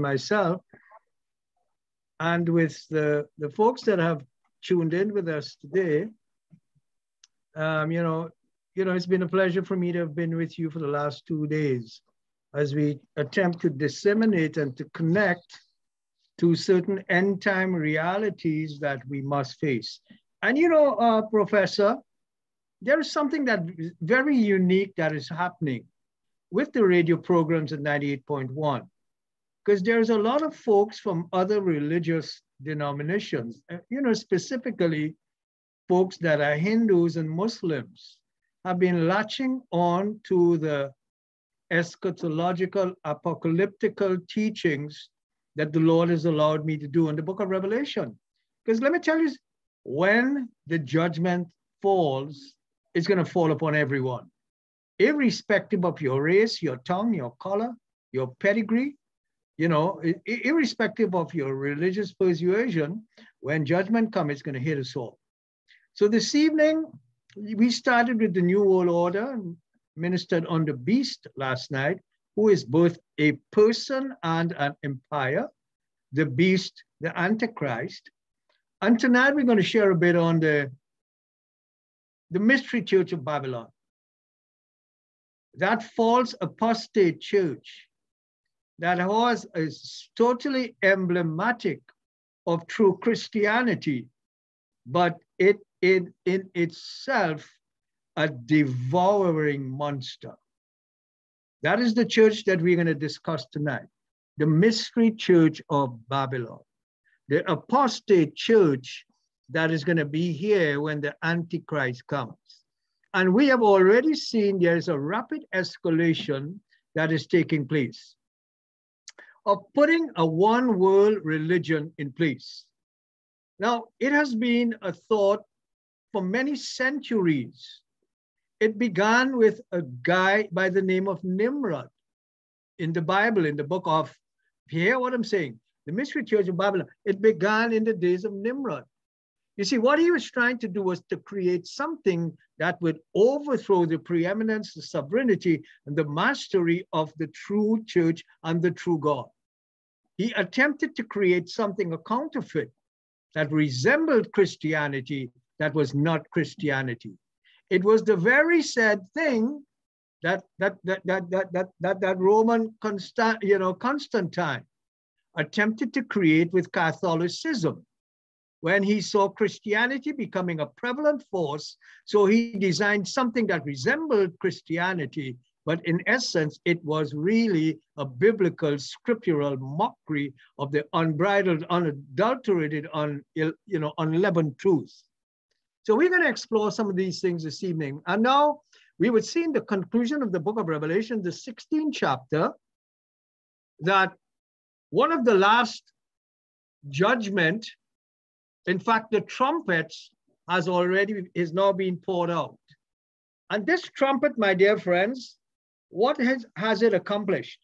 myself and with the, the folks that have tuned in with us today. Um, you know, you know, it's been a pleasure for me to have been with you for the last two days as we attempt to disseminate and to connect to certain end time realities that we must face. And you know, uh, Professor, there is something that is very unique that is happening with the radio programs at 98.1 because there's a lot of folks from other religious denominations, you know, specifically folks that are Hindus and Muslims have been latching on to the eschatological, apocalyptical teachings that the Lord has allowed me to do in the book of Revelation. Because let me tell you, when the judgment falls, it's going to fall upon everyone, irrespective of your race, your tongue, your color, your pedigree, you know, irrespective of your religious persuasion, when judgment comes, it's going to hit us all. So this evening, we started with the New World Order, ministered on the beast last night, who is both a person and an empire, the beast, the Antichrist. And tonight we're going to share a bit on the, the mystery church of Babylon. That false apostate church that was is totally emblematic of true Christianity, but it in, in itself a devouring monster. That is the church that we're going to discuss tonight. The mystery church of Babylon. The apostate church that is going to be here when the Antichrist comes. And we have already seen there is a rapid escalation that is taking place of putting a one world religion in place. Now, it has been a thought for many centuries. It began with a guy by the name of Nimrod in the Bible, in the book of, hear what I'm saying, the mystery church of Babylon. It began in the days of Nimrod. You see, what he was trying to do was to create something that would overthrow the preeminence, the sovereignty, and the mastery of the true church and the true God. He attempted to create something, a counterfeit, that resembled Christianity that was not Christianity. It was the very sad thing that that that that that that that, that Roman Constant, you know, Constantine attempted to create with Catholicism when he saw Christianity becoming a prevalent force. So he designed something that resembled Christianity but in essence, it was really a biblical scriptural mockery of the unbridled, unadulterated, un, you know, unleavened truth. So we're going to explore some of these things this evening. And now we would see in the conclusion of the book of Revelation, the 16th chapter, that one of the last judgment, in fact, the trumpets has already is now being poured out. And this trumpet, my dear friends, what has, has it accomplished?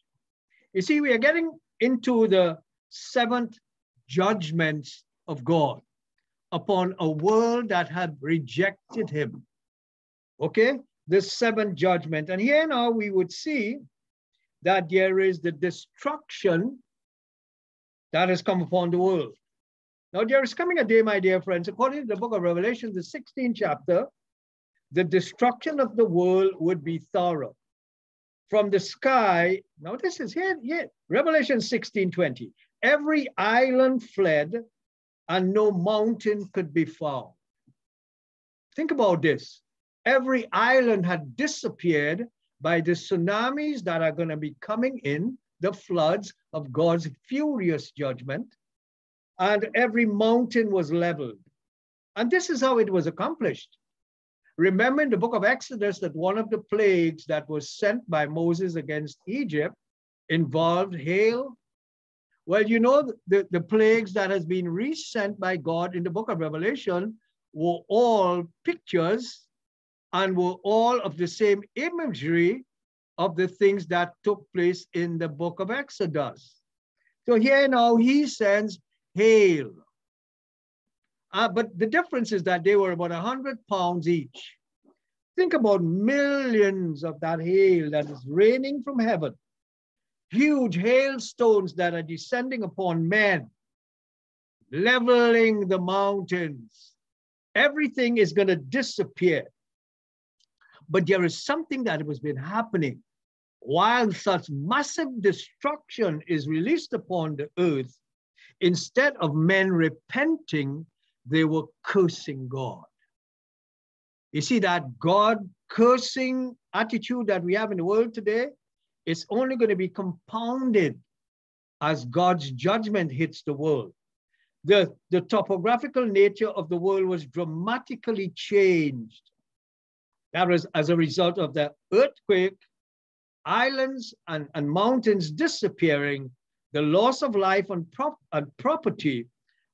You see, we are getting into the seventh judgments of God upon a world that had rejected him. Okay, this seventh judgment. And here now we would see that there is the destruction that has come upon the world. Now, there is coming a day, my dear friends, according to the book of Revelation, the 16th chapter, the destruction of the world would be thorough from the sky. Now this is here, here, Revelation 16, 20. Every island fled and no mountain could be found. Think about this. Every island had disappeared by the tsunamis that are going to be coming in, the floods of God's furious judgment, and every mountain was leveled. And this is how it was accomplished. Remember in the book of Exodus that one of the plagues that was sent by Moses against Egypt involved hail. Well, you know, the, the plagues that has been resent by God in the book of Revelation were all pictures and were all of the same imagery of the things that took place in the book of Exodus. So here now he sends hail. Uh, but the difference is that they were about 100 pounds each. Think about millions of that hail that is raining from heaven, huge hailstones that are descending upon men, leveling the mountains. Everything is going to disappear. But there is something that has been happening. While such massive destruction is released upon the earth, instead of men repenting, they were cursing God. You see that God cursing attitude that we have in the world today is only going to be compounded as God's judgment hits the world. The, the topographical nature of the world was dramatically changed. That was as a result of the earthquake, islands and, and mountains disappearing, the loss of life and, prop, and property,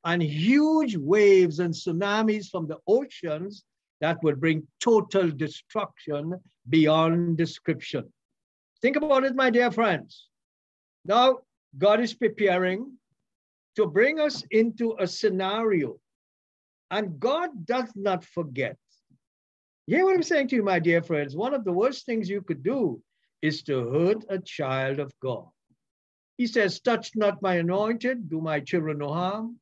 and huge waves and tsunamis from the oceans that would bring total destruction beyond description. Think about it, my dear friends. Now, God is preparing to bring us into a scenario, and God does not forget. You hear what I'm saying to you, my dear friends? One of the worst things you could do is to hurt a child of God. He says, Touch not my anointed, do my children no harm.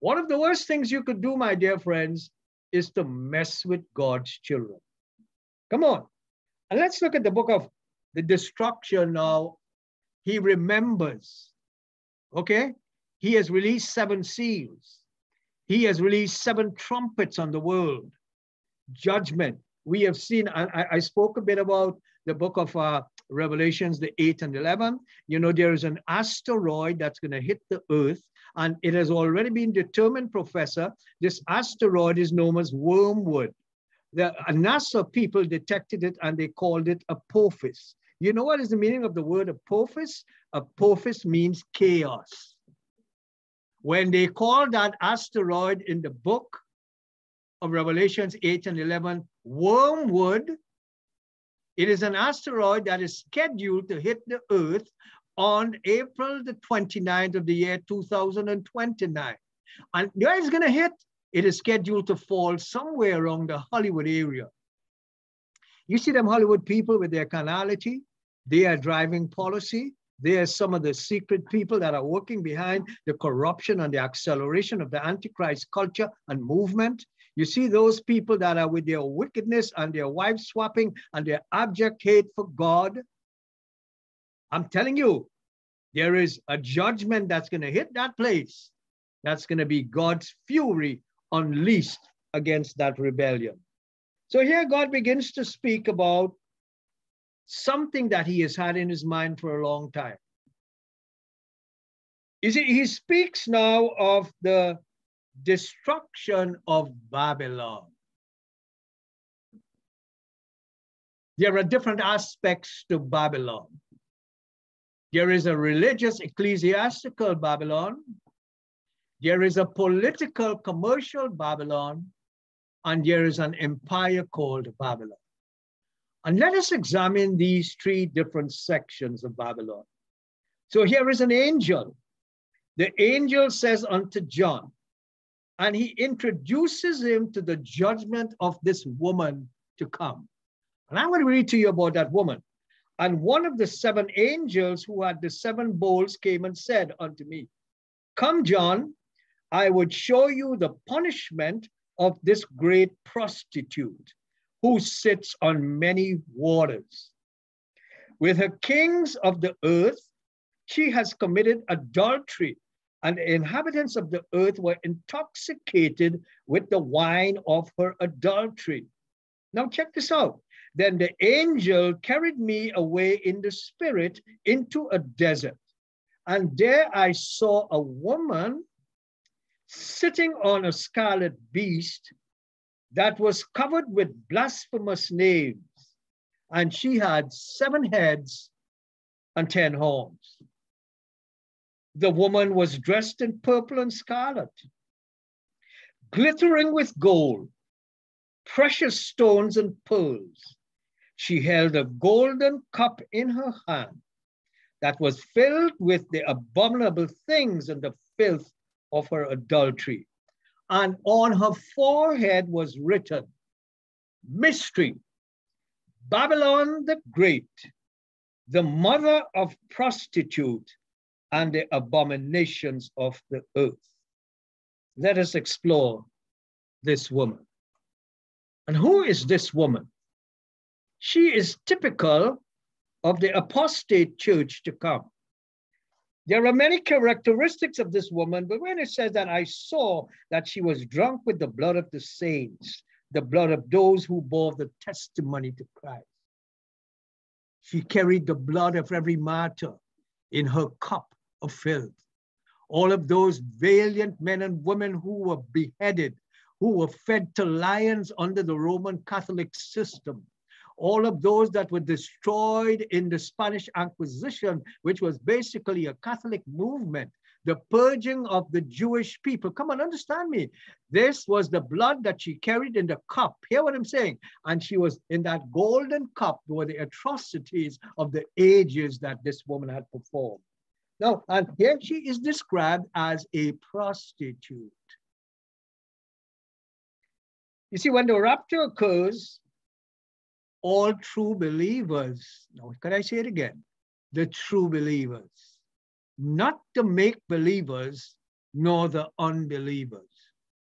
One of the worst things you could do, my dear friends, is to mess with God's children. Come on. And let's look at the book of the destruction now. He remembers. Okay? He has released seven seals. He has released seven trumpets on the world. Judgment. We have seen, I, I spoke a bit about the book of uh, Revelations, the 8 and 11. You know, there is an asteroid that's going to hit the earth and it has already been determined, Professor, this asteroid is known as wormwood. The NASA people detected it and they called it Apophis. You know what is the meaning of the word Apophis? Apophis means chaos. When they called that asteroid in the book of Revelations 8 and 11 wormwood, it is an asteroid that is scheduled to hit the Earth on April the 29th of the year 2029. And where it's going to hit, it is scheduled to fall somewhere around the Hollywood area. You see them Hollywood people with their carnality, they are driving policy. They are some of the secret people that are working behind the corruption and the acceleration of the Antichrist culture and movement. You see those people that are with their wickedness and their wife swapping and their abject hate for God. I'm telling you, there is a judgment that's going to hit that place. That's going to be God's fury unleashed against that rebellion. So here God begins to speak about something that he has had in his mind for a long time. You see, he speaks now of the destruction of Babylon. There are different aspects to Babylon. There is a religious ecclesiastical Babylon. There is a political commercial Babylon. And there is an empire called Babylon. And let us examine these three different sections of Babylon. So here is an angel. The angel says unto John, and he introduces him to the judgment of this woman to come. And I'm going to read to you about that woman. And one of the seven angels who had the seven bowls came and said unto me, Come, John, I would show you the punishment of this great prostitute who sits on many waters. With her kings of the earth, she has committed adultery, and the inhabitants of the earth were intoxicated with the wine of her adultery. Now, check this out. Then the angel carried me away in the spirit into a desert. And there I saw a woman sitting on a scarlet beast that was covered with blasphemous names. And she had seven heads and ten horns. The woman was dressed in purple and scarlet, glittering with gold, precious stones and pearls she held a golden cup in her hand that was filled with the abominable things and the filth of her adultery. And on her forehead was written, Mystery, Babylon the Great, the mother of prostitute and the abominations of the earth. Let us explore this woman. And who is this woman? She is typical of the apostate church to come. There are many characteristics of this woman, but when it says that I saw that she was drunk with the blood of the saints, the blood of those who bore the testimony to Christ. She carried the blood of every martyr in her cup of filth. All of those valiant men and women who were beheaded, who were fed to lions under the Roman Catholic system, all of those that were destroyed in the Spanish Inquisition, which was basically a Catholic movement, the purging of the Jewish people. Come on, understand me. This was the blood that she carried in the cup. Hear what I'm saying? And she was in that golden cup were the atrocities of the ages that this woman had performed. Now, and here she is described as a prostitute. You see, when the rapture occurs, all true believers, now can I say it again? The true believers, not the make believers, nor the unbelievers.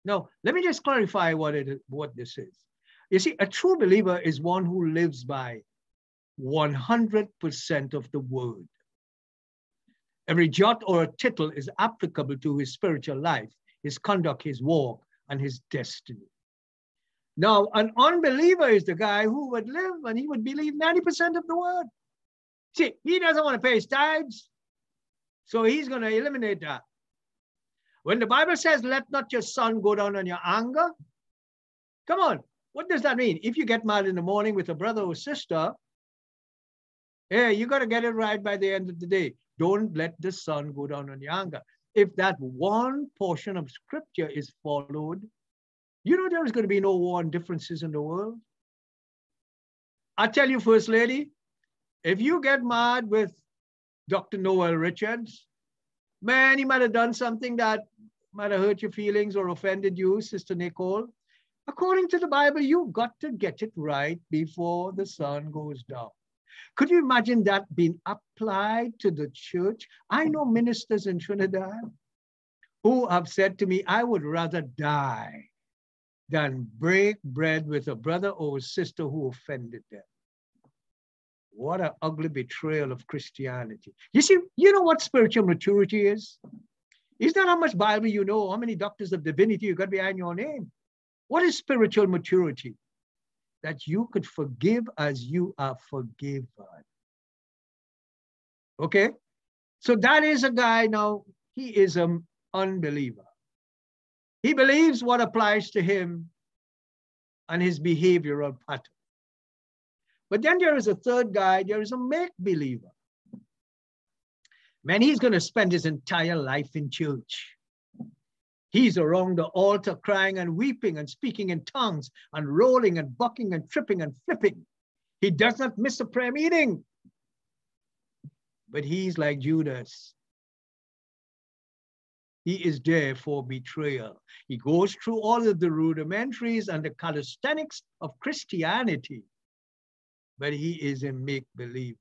Now, let me just clarify what it what this is. You see, a true believer is one who lives by 100% of the word. Every jot or a tittle is applicable to his spiritual life, his conduct, his walk, and his destiny. Now, an unbeliever is the guy who would live and he would believe 90% of the word. See, he doesn't want to pay his tithes, so he's going to eliminate that. When the Bible says, let not your sun go down on your anger, come on, what does that mean? If you get mad in the morning with a brother or sister, yeah, you got to get it right by the end of the day. Don't let the sun go down on your anger. If that one portion of scripture is followed, you know there is going to be no war and differences in the world. I tell you, First Lady, if you get mad with Dr. Noel Richards, man, he might have done something that might have hurt your feelings or offended you, Sister Nicole. According to the Bible, you've got to get it right before the sun goes down. Could you imagine that being applied to the church? I know ministers in Trinidad who have said to me, I would rather die than break bread with a brother or a sister who offended them. What an ugly betrayal of Christianity. You see, you know what spiritual maturity is? It's not how much Bible you know, how many doctors of divinity you got behind your name. What is spiritual maturity? That you could forgive as you are forgiven. Okay? So that is a guy now, he is an unbeliever. He believes what applies to him and his behavioral pattern. But then there is a third guy, there is a make believer. Man, he's going to spend his entire life in church. He's around the altar crying and weeping and speaking in tongues and rolling and bucking and tripping and flipping. He does not miss a prayer meeting. But he's like Judas. He is there for betrayal. He goes through all of the rudimentaries and the calisthenics of Christianity, but he is a make believer.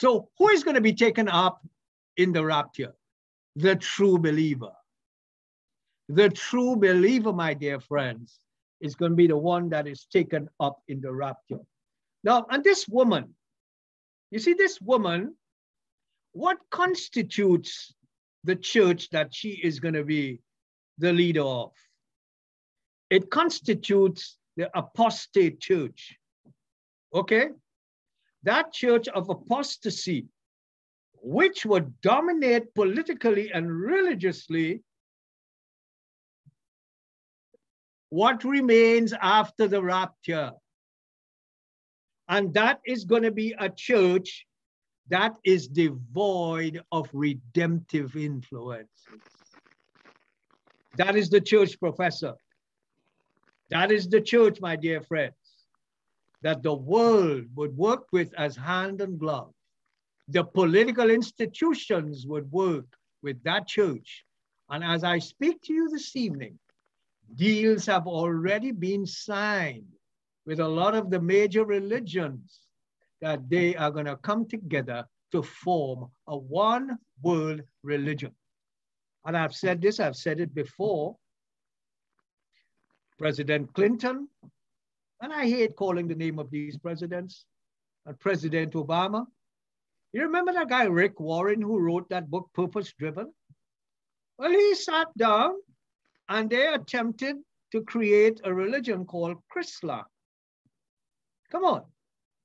So, who is going to be taken up in the rapture? The true believer. The true believer, my dear friends, is going to be the one that is taken up in the rapture. Now, and this woman, you see, this woman, what constitutes the church that she is going to be the leader of. It constitutes the apostate church. Okay? That church of apostasy, which would dominate politically and religiously what remains after the rapture. And that is going to be a church that is devoid of redemptive influences. That is the church, professor. That is the church, my dear friends, that the world would work with as hand and glove. The political institutions would work with that church. And as I speak to you this evening, deals have already been signed with a lot of the major religions that they are going to come together to form a one world religion. And I've said this, I've said it before. President Clinton, and I hate calling the name of these presidents, and President Obama. You remember that guy, Rick Warren, who wrote that book, Purpose Driven? Well, he sat down and they attempted to create a religion called Chrislam. Come on,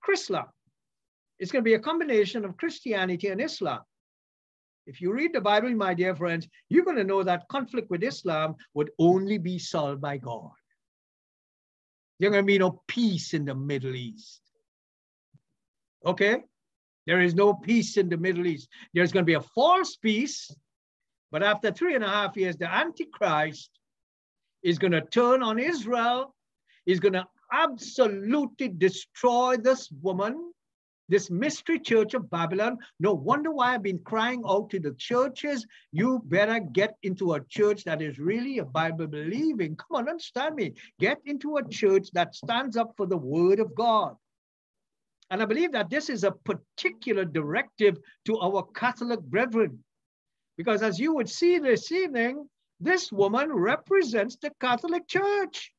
Chrislam. It's going to be a combination of Christianity and Islam. If you read the Bible, my dear friends, you're going to know that conflict with Islam would only be solved by God. There's going to be no peace in the Middle East. Okay? There is no peace in the Middle East. There's going to be a false peace, but after three and a half years, the Antichrist is going to turn on Israel, is going to absolutely destroy this woman, this mystery church of Babylon. No wonder why I've been crying out to the churches. You better get into a church that is really a Bible believing. Come on, understand me. Get into a church that stands up for the word of God. And I believe that this is a particular directive to our Catholic brethren. Because as you would see this evening, this woman represents the Catholic Church,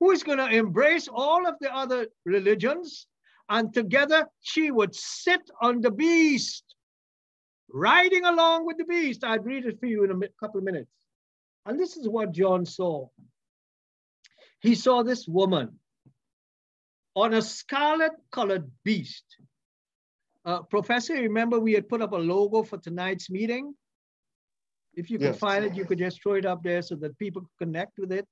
who is going to embrace all of the other religions, and together she would sit on the beast, riding along with the beast. I'd read it for you in a couple of minutes. And this is what John saw. He saw this woman on a scarlet colored beast. Uh, Professor, remember we had put up a logo for tonight's meeting? If you could yes. find it, you could just throw it up there so that people connect with it.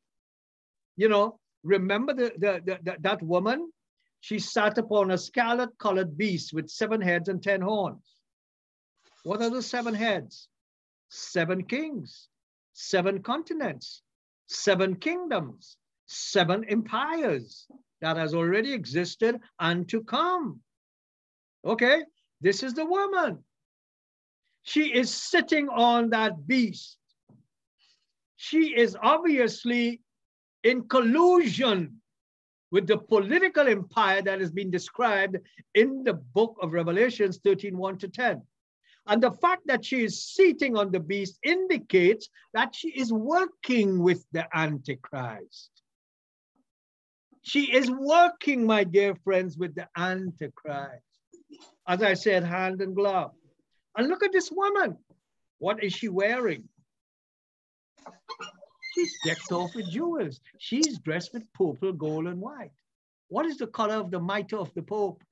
You know, remember the, the, the, the that woman? She sat upon a scarlet colored beast with seven heads and 10 horns. What are the seven heads? Seven kings, seven continents, seven kingdoms, seven empires that has already existed and to come. Okay, this is the woman. She is sitting on that beast. She is obviously in collusion with the political empire that has been described in the book of Revelations 13 1 to 10. And the fact that she is sitting on the beast indicates that she is working with the Antichrist. She is working, my dear friends, with the Antichrist. As I said, hand and glove. And look at this woman. What is she wearing? She's decked off with jewels. She's dressed with purple, gold, and white. What is the color of the mitre of the Pope?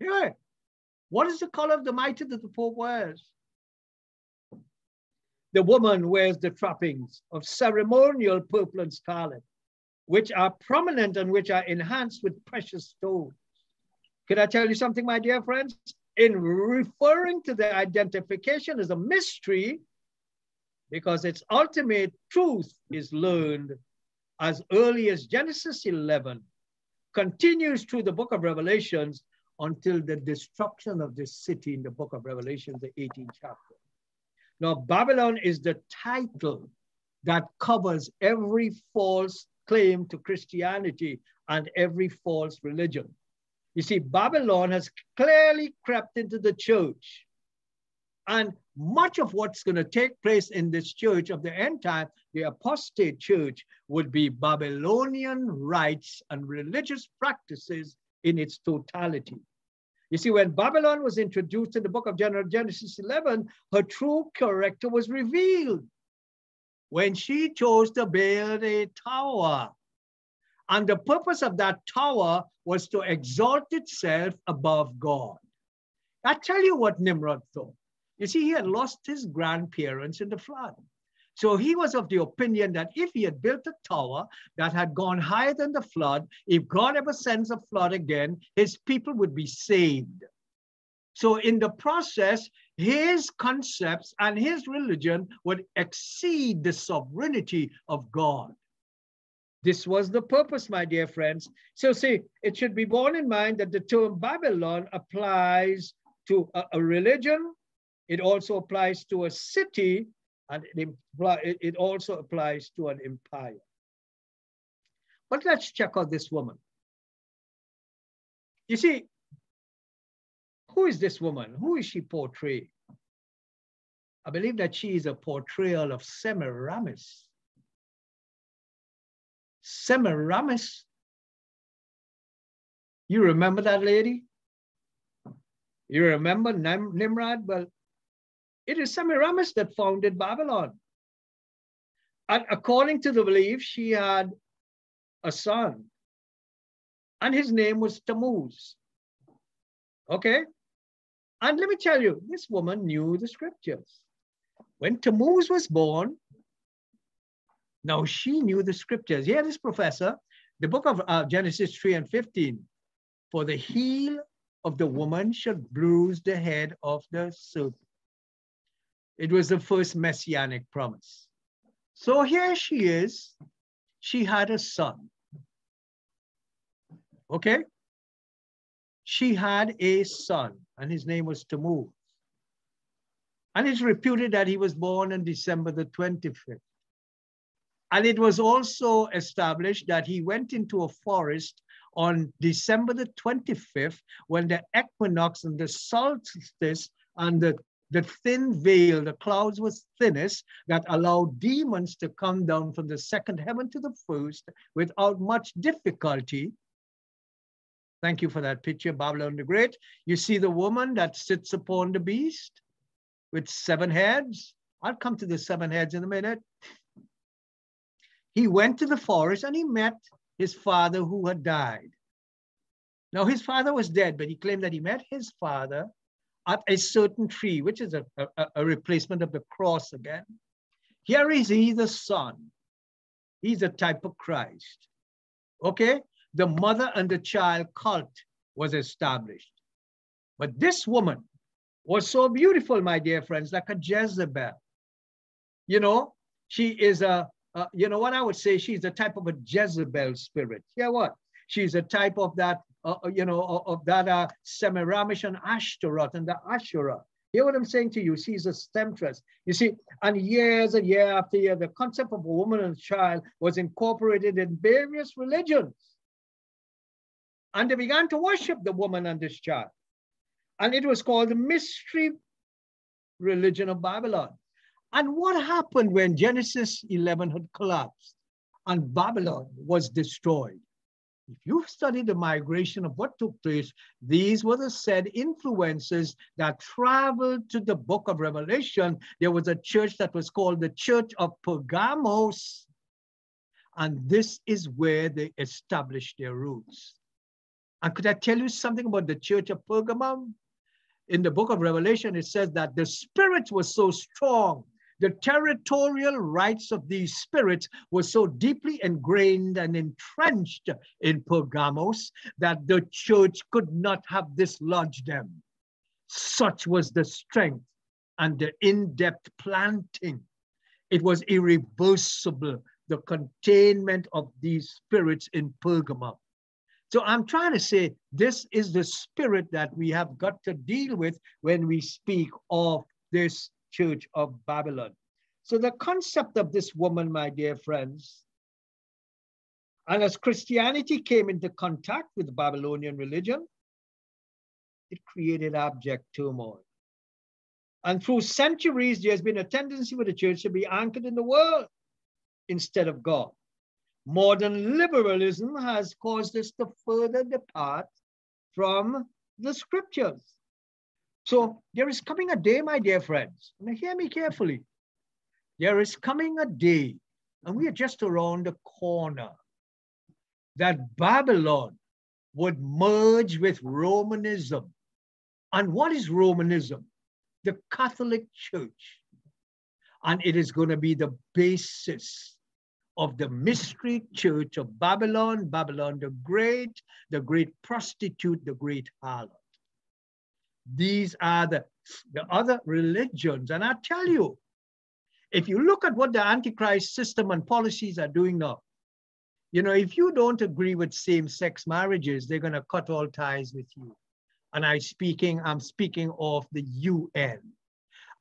Yeah. What is the color of the mitre that the Pope wears? The woman wears the trappings of ceremonial purple and scarlet, which are prominent and which are enhanced with precious stones. Can I tell you something, my dear friends? in referring to the identification as a mystery because its ultimate truth is learned as early as Genesis 11, continues through the book of Revelations until the destruction of this city in the book of Revelation, the 18th chapter. Now, Babylon is the title that covers every false claim to Christianity and every false religion. You see, Babylon has clearly crept into the church. And much of what's going to take place in this church of the end time, the apostate church, would be Babylonian rites and religious practices in its totality. You see, when Babylon was introduced in the book of General Genesis 11, her true character was revealed when she chose to build a tower and the purpose of that tower was to exalt itself above God. I tell you what Nimrod thought. You see, he had lost his grandparents in the flood. So he was of the opinion that if he had built a tower that had gone higher than the flood, if God ever sends a flood again, his people would be saved. So in the process, his concepts and his religion would exceed the sovereignty of God. This was the purpose, my dear friends. So see, it should be borne in mind that the term Babylon applies to a, a religion. It also applies to a city and it, also applies to an empire. But let's check out this woman. You see, who is this woman? Who is she portraying? I believe that she is a portrayal of Semiramis. Semiramis. You remember that lady? You remember Nim Nimrod? Well, it is Semiramis that founded Babylon. And according to the belief, she had a son. And his name was Tammuz. Okay? And let me tell you, this woman knew the scriptures. When Tammuz was born, now she knew the scriptures. Here, this professor, the book of uh, Genesis 3 and 15, for the heel of the woman shall bruise the head of the serpent. It was the first messianic promise. So here she is. She had a son. Okay? She had a son, and his name was Tammuz. And it's reputed that he was born on December the 25th. And it was also established that he went into a forest on December the 25th when the equinox and the solstice and the, the thin veil, the clouds was thinnest that allowed demons to come down from the second heaven to the first without much difficulty. Thank you for that picture, Babylon the Great. You see the woman that sits upon the beast with seven heads. I'll come to the seven heads in a minute. He went to the forest and he met his father who had died. Now, his father was dead, but he claimed that he met his father at a certain tree, which is a, a, a replacement of the cross again. Here is he, the son. He's a type of Christ. Okay? The mother and the child cult was established. But this woman was so beautiful, my dear friends, like a Jezebel. You know, she is a, a you know what I would say, she's a type of a Jezebel spirit. Yeah, what? She's a type of that, uh, uh you know, of, of that uh, Semiramis and Ashtaroth and the Asherah. Hear what I'm saying to you? She's a temptress. You see, and years and year after year, the concept of a woman and child was incorporated in various religions. And they began to worship the woman and this child. And it was called the mystery religion of Babylon. And what happened when Genesis 11 had collapsed and Babylon was destroyed? If you study the migration of what took place, these were the said influences that traveled to the book of Revelation. There was a church that was called the Church of Pergamos. And this is where they established their roots. And could I tell you something about the Church of Pergamum? in the book of Revelation, it says that the spirits were so strong. The territorial rights of these spirits were so deeply ingrained and entrenched in Pergamos that the church could not have dislodged them. Such was the strength and the in-depth planting. It was irreversible, the containment of these spirits in Pergamum. So I'm trying to say this is the spirit that we have got to deal with when we speak of this church of Babylon. So the concept of this woman, my dear friends, and as Christianity came into contact with Babylonian religion, it created abject turmoil. And through centuries, there's been a tendency for the church to be anchored in the world instead of God. Modern liberalism has caused us to further depart from the scriptures. So there is coming a day, my dear friends, and hear me carefully. There is coming a day, and we are just around the corner, that Babylon would merge with Romanism. And what is Romanism? The Catholic Church. And it is going to be the basis of the mystery church of Babylon, Babylon the Great, the great prostitute, the great harlot. These are the, the other religions. And I tell you, if you look at what the Antichrist system and policies are doing now, you know, if you don't agree with same-sex marriages, they're going to cut all ties with you. And I speaking, I'm speaking of the UN.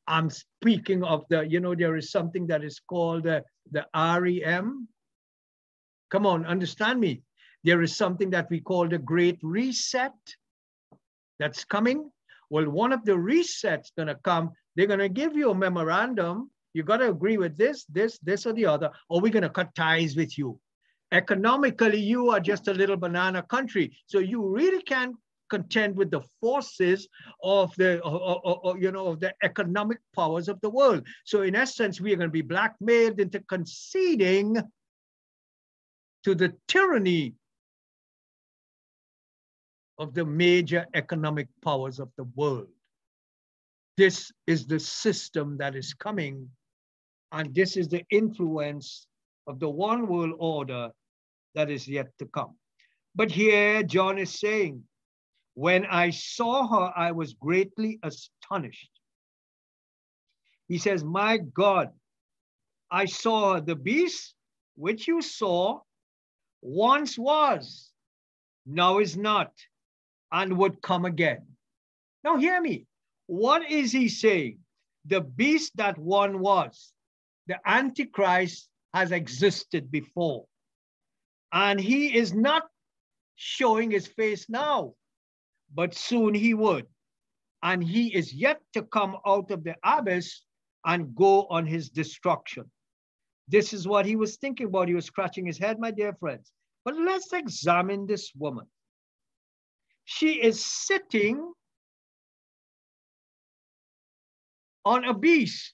I'm speaking of the, you know, there is something that is called uh, the REM. Come on, understand me. there is something that we call the Great Reset that's coming. Well, one of the resets gonna come. They're gonna give you a memorandum. You gotta agree with this, this, this, or the other, or we're gonna cut ties with you. Economically, you are just a little banana country, so you really can't contend with the forces of the, you know, of the economic powers of the world. So in essence, we are going to be blackmailed into conceding to the tyranny of the major economic powers of the world. This is the system that is coming, and this is the influence of the one world order that is yet to come. But here, John is saying, when I saw her, I was greatly astonished. He says, My God, I saw the beast which you saw once was, now is not, and would come again. Now, hear me. What is he saying? The beast that one was, the Antichrist has existed before. And he is not showing his face now, but soon he would. And he is yet to come out of the abyss and go on his destruction. This is what he was thinking about. He was scratching his head, my dear friends. But let's examine this woman. She is sitting on a beast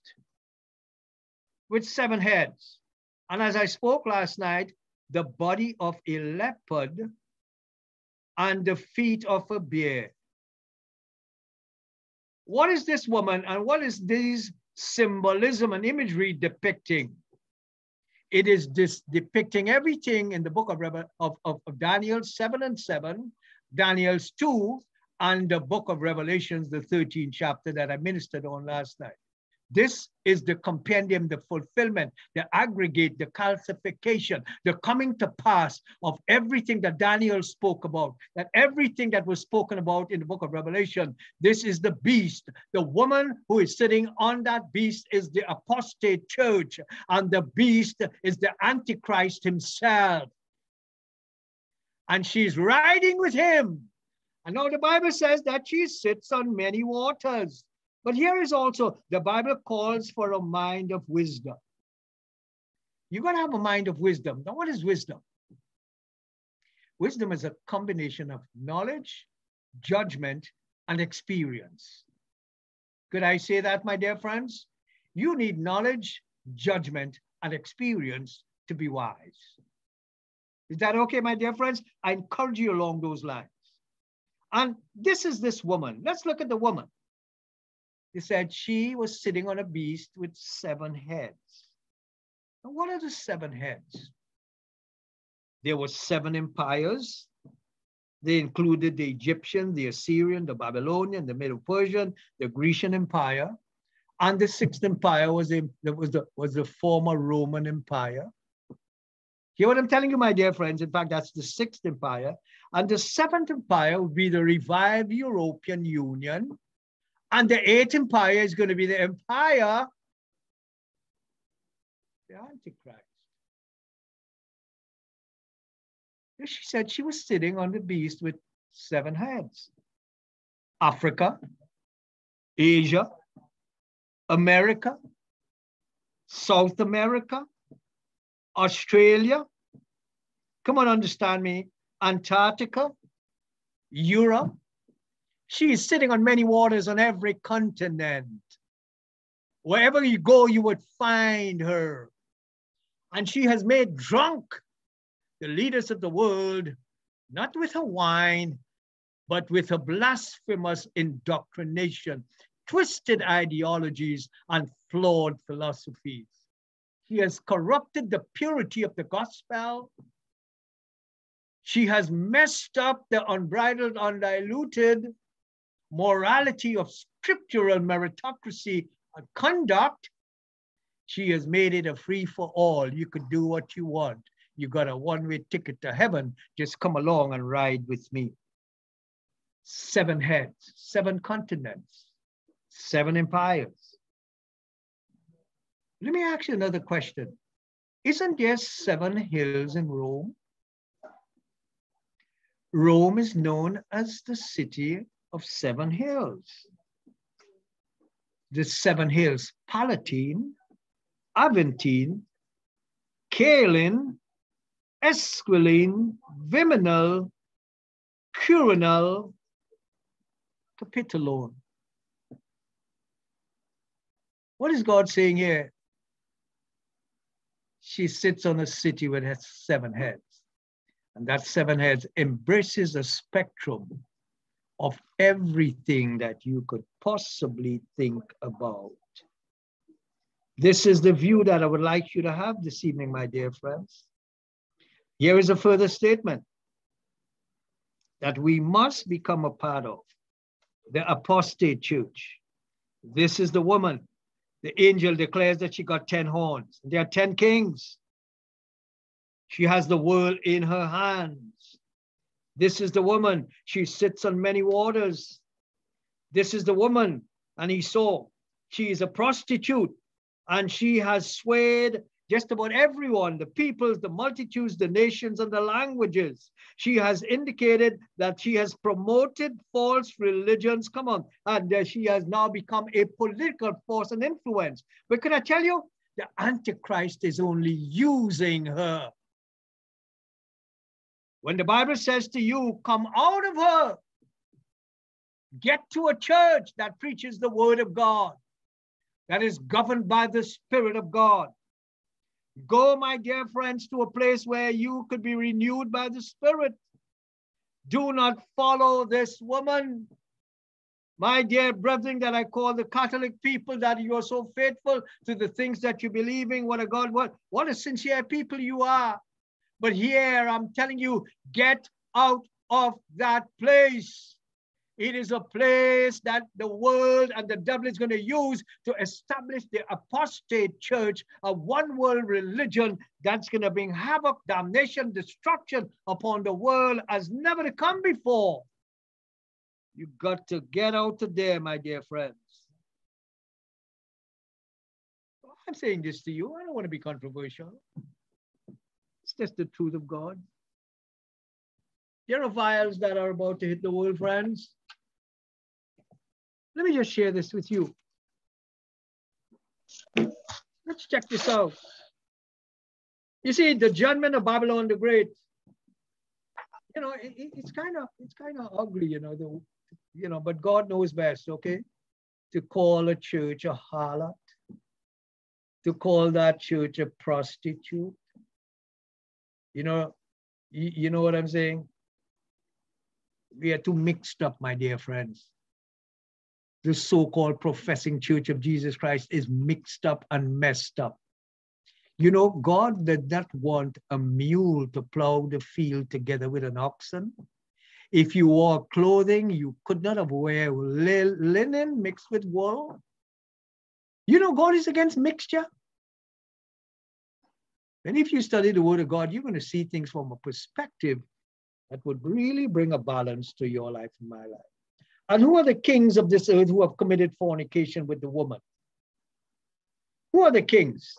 with seven heads. And as I spoke last night, the body of a leopard and the feet of a bear. What is this woman and what is this symbolism and imagery depicting? It is this depicting everything in the book of, of, of, Daniel 7 and 7, Daniel's 2, and the book of Revelations, the 13th chapter that I ministered on last night. This is the compendium, the fulfillment, the aggregate, the calcification, the coming to pass of everything that Daniel spoke about, that everything that was spoken about in the book of Revelation. This is the beast. The woman who is sitting on that beast is the apostate church, and the beast is the Antichrist himself. And she's riding with him. And now the Bible says that she sits on many waters. But here is also, the Bible calls for a mind of wisdom. You're going to have a mind of wisdom. Now, what is wisdom? Wisdom is a combination of knowledge, judgment, and experience. Could I say that, my dear friends? You need knowledge, judgment, and experience to be wise. Is that okay, my dear friends? I encourage you along those lines. And this is this woman. Let's look at the woman. He said she was sitting on a beast with seven heads. Now, what are the seven heads? There were seven empires. They included the Egyptian, the Assyrian, the Babylonian, the Medo-Persian, the Grecian Empire. And the sixth empire was the, was the, was the former Roman Empire. Hear what I'm telling you, my dear friends? In fact, that's the sixth empire. And the seventh empire would be the revived European Union, and the eighth empire is going to be the empire, the Antichrist. She said she was sitting on the beast with seven heads. Africa, Asia, America, South America, Australia, come on, understand me, Antarctica, Europe, she is sitting on many waters on every continent. Wherever you go, you would find her. And she has made drunk the leaders of the world, not with her wine, but with her blasphemous indoctrination, twisted ideologies, and flawed philosophies. She has corrupted the purity of the gospel. She has messed up the unbridled, undiluted morality of scriptural meritocracy and conduct, she has made it a free for all. You could do what you want. You got a one way ticket to heaven. Just come along and ride with me. Seven heads, seven continents, seven empires. Let me ask you another question. Isn't there seven hills in Rome? Rome is known as the city of seven hills. The seven hills, Palatine, Aventine, Caelian, Esquiline, Viminal, Quirinal, Capitoline. What is God saying here? She sits on a city with has seven heads. And that seven heads embraces a spectrum of everything that you could possibly think about. This is the view that I would like you to have this evening, my dear friends. Here is a further statement that we must become a part of the apostate church. This is the woman. The angel declares that she got 10 horns. There are 10 kings. She has the world in her hands. This is the woman. She sits on many waters. This is the woman. And he saw she is a prostitute and she has swayed just about everyone the peoples, the multitudes, the nations, and the languages. She has indicated that she has promoted false religions. Come on. And uh, she has now become a political force and influence. But can I tell you? The Antichrist is only using her. When the Bible says to you, come out of her, get to a church that preaches the word of God that is governed by the Spirit of God. Go, my dear friends, to a place where you could be renewed by the Spirit. Do not follow this woman. My dear brethren, that I call the Catholic people, that you are so faithful to the things that you believe in. What a God, what, what a sincere people you are. But here I'm telling you, get out of that place. It is a place that the world and the devil is going to use to establish the apostate church, a one world religion that's going to bring havoc, damnation, destruction upon the world as never to come before. You got to get out of there, my dear friends. I'm saying this to you. I don't want to be controversial. It's just the truth of God. There are vials that are about to hit the world, friends. Let me just share this with you. Let's check this out. You see, the judgment of Babylon the Great, you know, it, it's kind of it's kind of ugly, you know, the, you know, but God knows best, okay? To call a church a harlot, to call that church a prostitute. You know, you, you know what I'm saying? We are too mixed up, my dear friends the so-called professing church of Jesus Christ is mixed up and messed up. You know, God did not want a mule to plow the field together with an oxen. If you wore clothing, you could not have wear linen mixed with wool. You know, God is against mixture. And if you study the word of God, you're going to see things from a perspective that would really bring a balance to your life and my life. And who are the kings of this earth who have committed fornication with the woman? Who are the kings?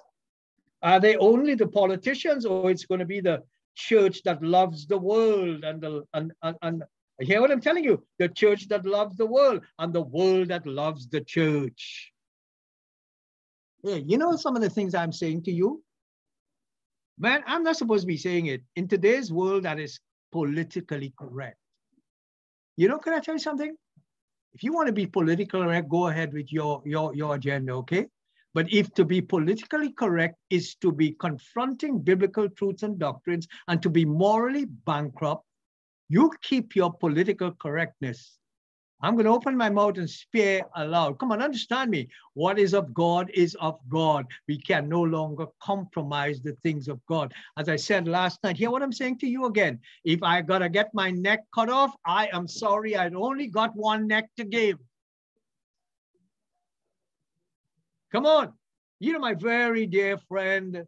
Are they only the politicians, or it's going to be the church that loves the world and the and, and, and hear what I'm telling you? The church that loves the world and the world that loves the church. Yeah, you know some of the things I'm saying to you? Man, I'm not supposed to be saying it. In today's world that is politically correct. You know, can I tell you something? If you want to be politically correct, go ahead with your, your, your agenda, okay? But if to be politically correct is to be confronting biblical truths and doctrines and to be morally bankrupt, you keep your political correctness I'm going to open my mouth and speak aloud. Come on, understand me. What is of God is of God. We can no longer compromise the things of God. As I said last night, hear what I'm saying to you again. If I got to get my neck cut off, I am sorry. I'd only got one neck to give. Come on. You know, my very dear friend,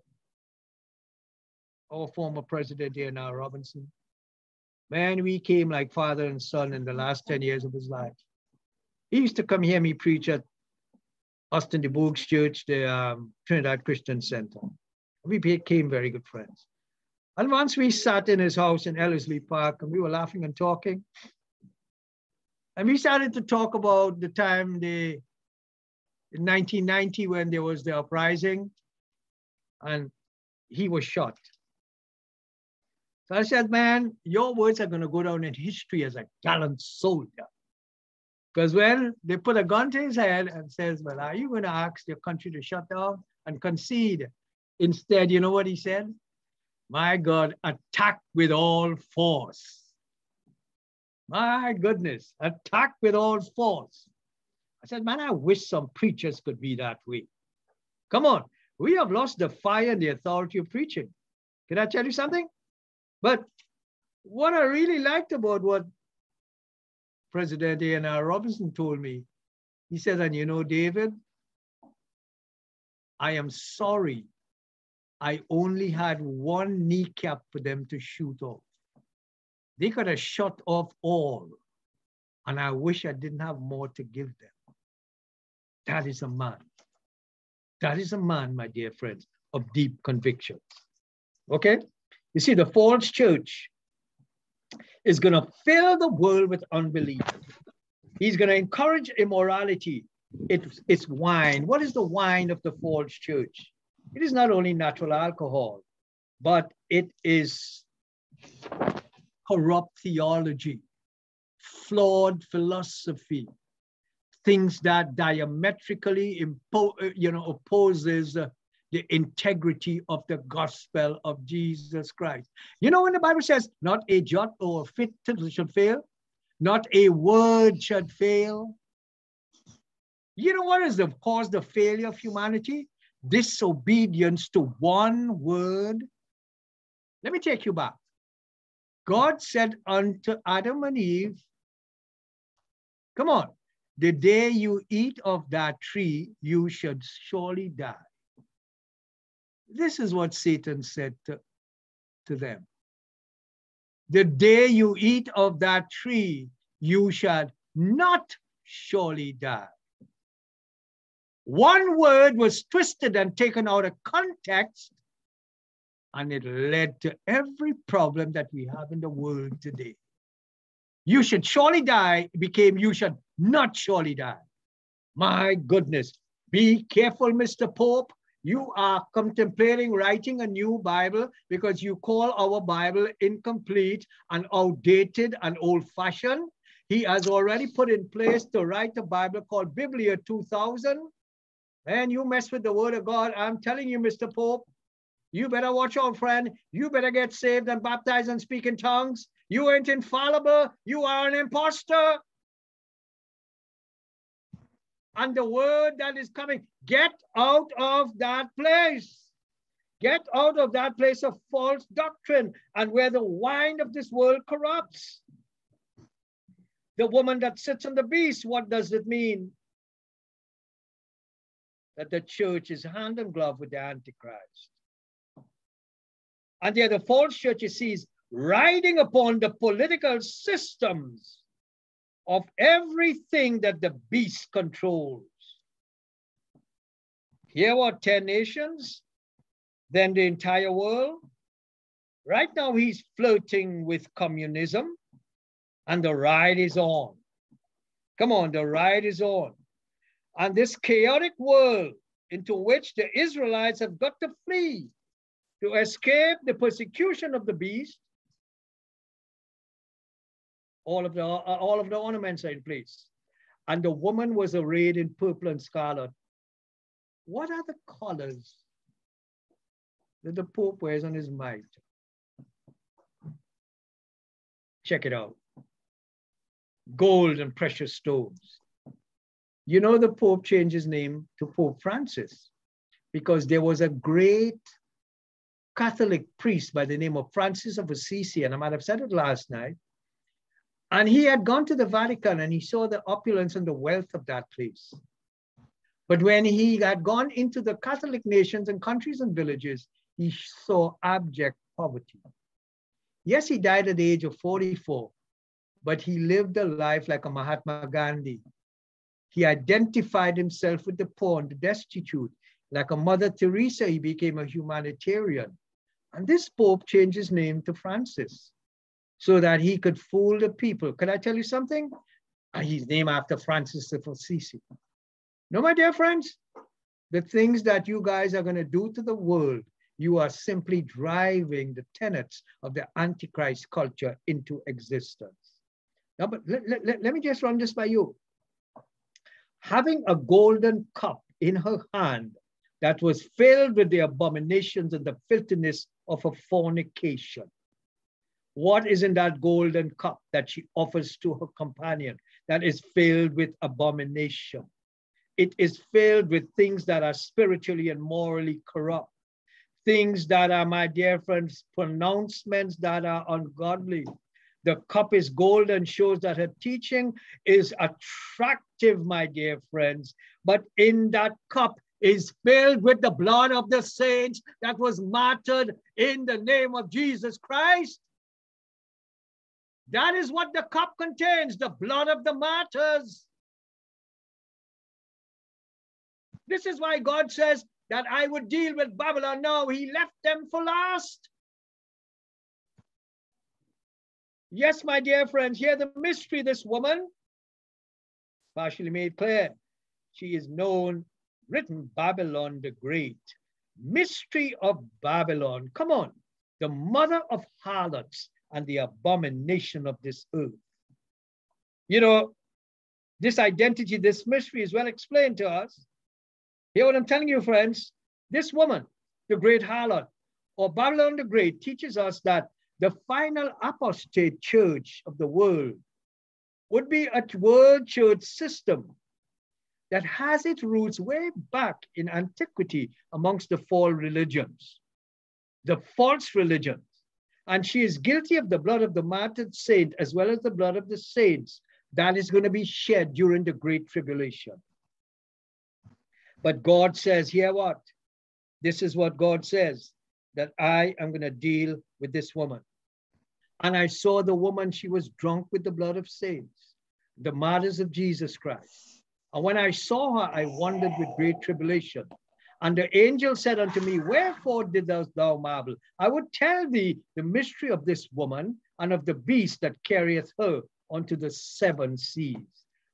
our former president now, Robinson. Man, we came like father and son in the last 10 years of his life. He used to come hear me preach at Austin de Bourg's church, the um, Trinidad Christian Center. We became very good friends. And once we sat in his house in Ellerslie Park and we were laughing and talking. And we started to talk about the time they, in 1990 when there was the uprising and he was shot. So I said, man, your words are going to go down in history as a gallant soldier. Because when they put a gun to his head and says, well, are you going to ask your country to shut down and concede? Instead, you know what he said? My God, attack with all force. My goodness, attack with all force. I said, man, I wish some preachers could be that way. Come on, we have lost the fire and the authority of preaching. Can I tell you something? But what I really liked about what President A.N.R. Robinson told me, he said, and you know, David, I am sorry I only had one kneecap for them to shoot off. They could have shot off all, and I wish I didn't have more to give them. That is a man. That is a man, my dear friends, of deep convictions. Okay? You see, the false church is going to fill the world with unbelief. He's going to encourage immorality. It's, it's wine. What is the wine of the false church? It is not only natural alcohol, but it is corrupt theology, flawed philosophy, things that diametrically impo- you know, opposes the integrity of the gospel of Jesus Christ. You know, when the Bible says, not a jot or a fit should fail, not a word should fail. You know what has caused the failure of humanity? Disobedience to one word. Let me take you back. God said unto Adam and Eve, Come on, the day you eat of that tree, you should surely die. This is what Satan said to, to them. The day you eat of that tree, you shall not surely die. One word was twisted and taken out of context, and it led to every problem that we have in the world today. You should surely die became you should not surely die. My goodness. Be careful, Mr. Pope you are contemplating writing a new Bible because you call our Bible incomplete and outdated and old fashioned. He has already put in place to write a Bible called Biblia 2000. And you mess with the word of God. I'm telling you, Mr. Pope, you better watch out, friend. You better get saved and baptized and speak in tongues. You ain't infallible. You are an impostor and the word that is coming. Get out of that place. Get out of that place of false doctrine and where the wine of this world corrupts. The woman that sits on the beast, what does it mean? That the church is hand and glove with the Antichrist. And there the false church is riding upon the political systems of everything that the beast controls. Here are 10 nations, then the entire world. Right now, he's flirting with communism, and the ride is on. Come on, the ride is on. And this chaotic world into which the Israelites have got to flee to escape the persecution of the beast all of the uh, all of the ornaments are in place. And the woman was arrayed in purple and scarlet. What are the colors that the Pope wears on his mitre? Check it out. Gold and precious stones. You know, the Pope changed his name to Pope Francis because there was a great Catholic priest by the name of Francis of Assisi, and I might have said it last night, and he had gone to the Vatican and he saw the opulence and the wealth of that place. But when he had gone into the Catholic nations and countries and villages, he saw abject poverty. Yes, he died at the age of 44, but he lived a life like a Mahatma Gandhi. He identified himself with the poor and the destitute. Like a Mother Teresa, he became a humanitarian. And this Pope changed his name to Francis so that he could fool the people. Can I tell you something? And he's named after Francis of Assisi. No, my dear friends, the things that you guys are going to do to the world, you are simply driving the tenets of the Antichrist culture into existence. Now, but let, let, let, let me just run this by you. Having a golden cup in her hand that was filled with the abominations and the filthiness of a fornication. What is in that golden cup that she offers to her companion that is filled with abomination? It is filled with things that are spiritually and morally corrupt, things that are, my dear friends, pronouncements that are ungodly. The cup is gold and shows that her teaching is attractive, my dear friends. But in that cup is filled with the blood of the saints that was martyred in the name of Jesus Christ. That is what the cup contains, the blood of the martyrs. This is why God says that I would deal with Babylon. No, he left them for last. Yes, my dear friends, hear the mystery. This woman, partially made clear, she is known, written Babylon the Great. Mystery of Babylon. Come on, the mother of harlots and the abomination of this earth. You know, this identity, this mystery is well explained to us. Hear what I'm telling you, friends. This woman, the great harlot, or Babylon the Great, teaches us that the final apostate church of the world would be a world church system that has its roots way back in antiquity amongst the false religions, the false religions and she is guilty of the blood of the martyred saint as well as the blood of the saints that is going to be shed during the great tribulation. But God says, hear what? This is what God says that I am going to deal with this woman. And I saw the woman, she was drunk with the blood of saints, the martyrs of Jesus Christ. And when I saw her, I wondered with great tribulation and the angel said unto me, Wherefore didst thou marvel? I would tell thee the mystery of this woman and of the beast that carrieth her unto the seven seas.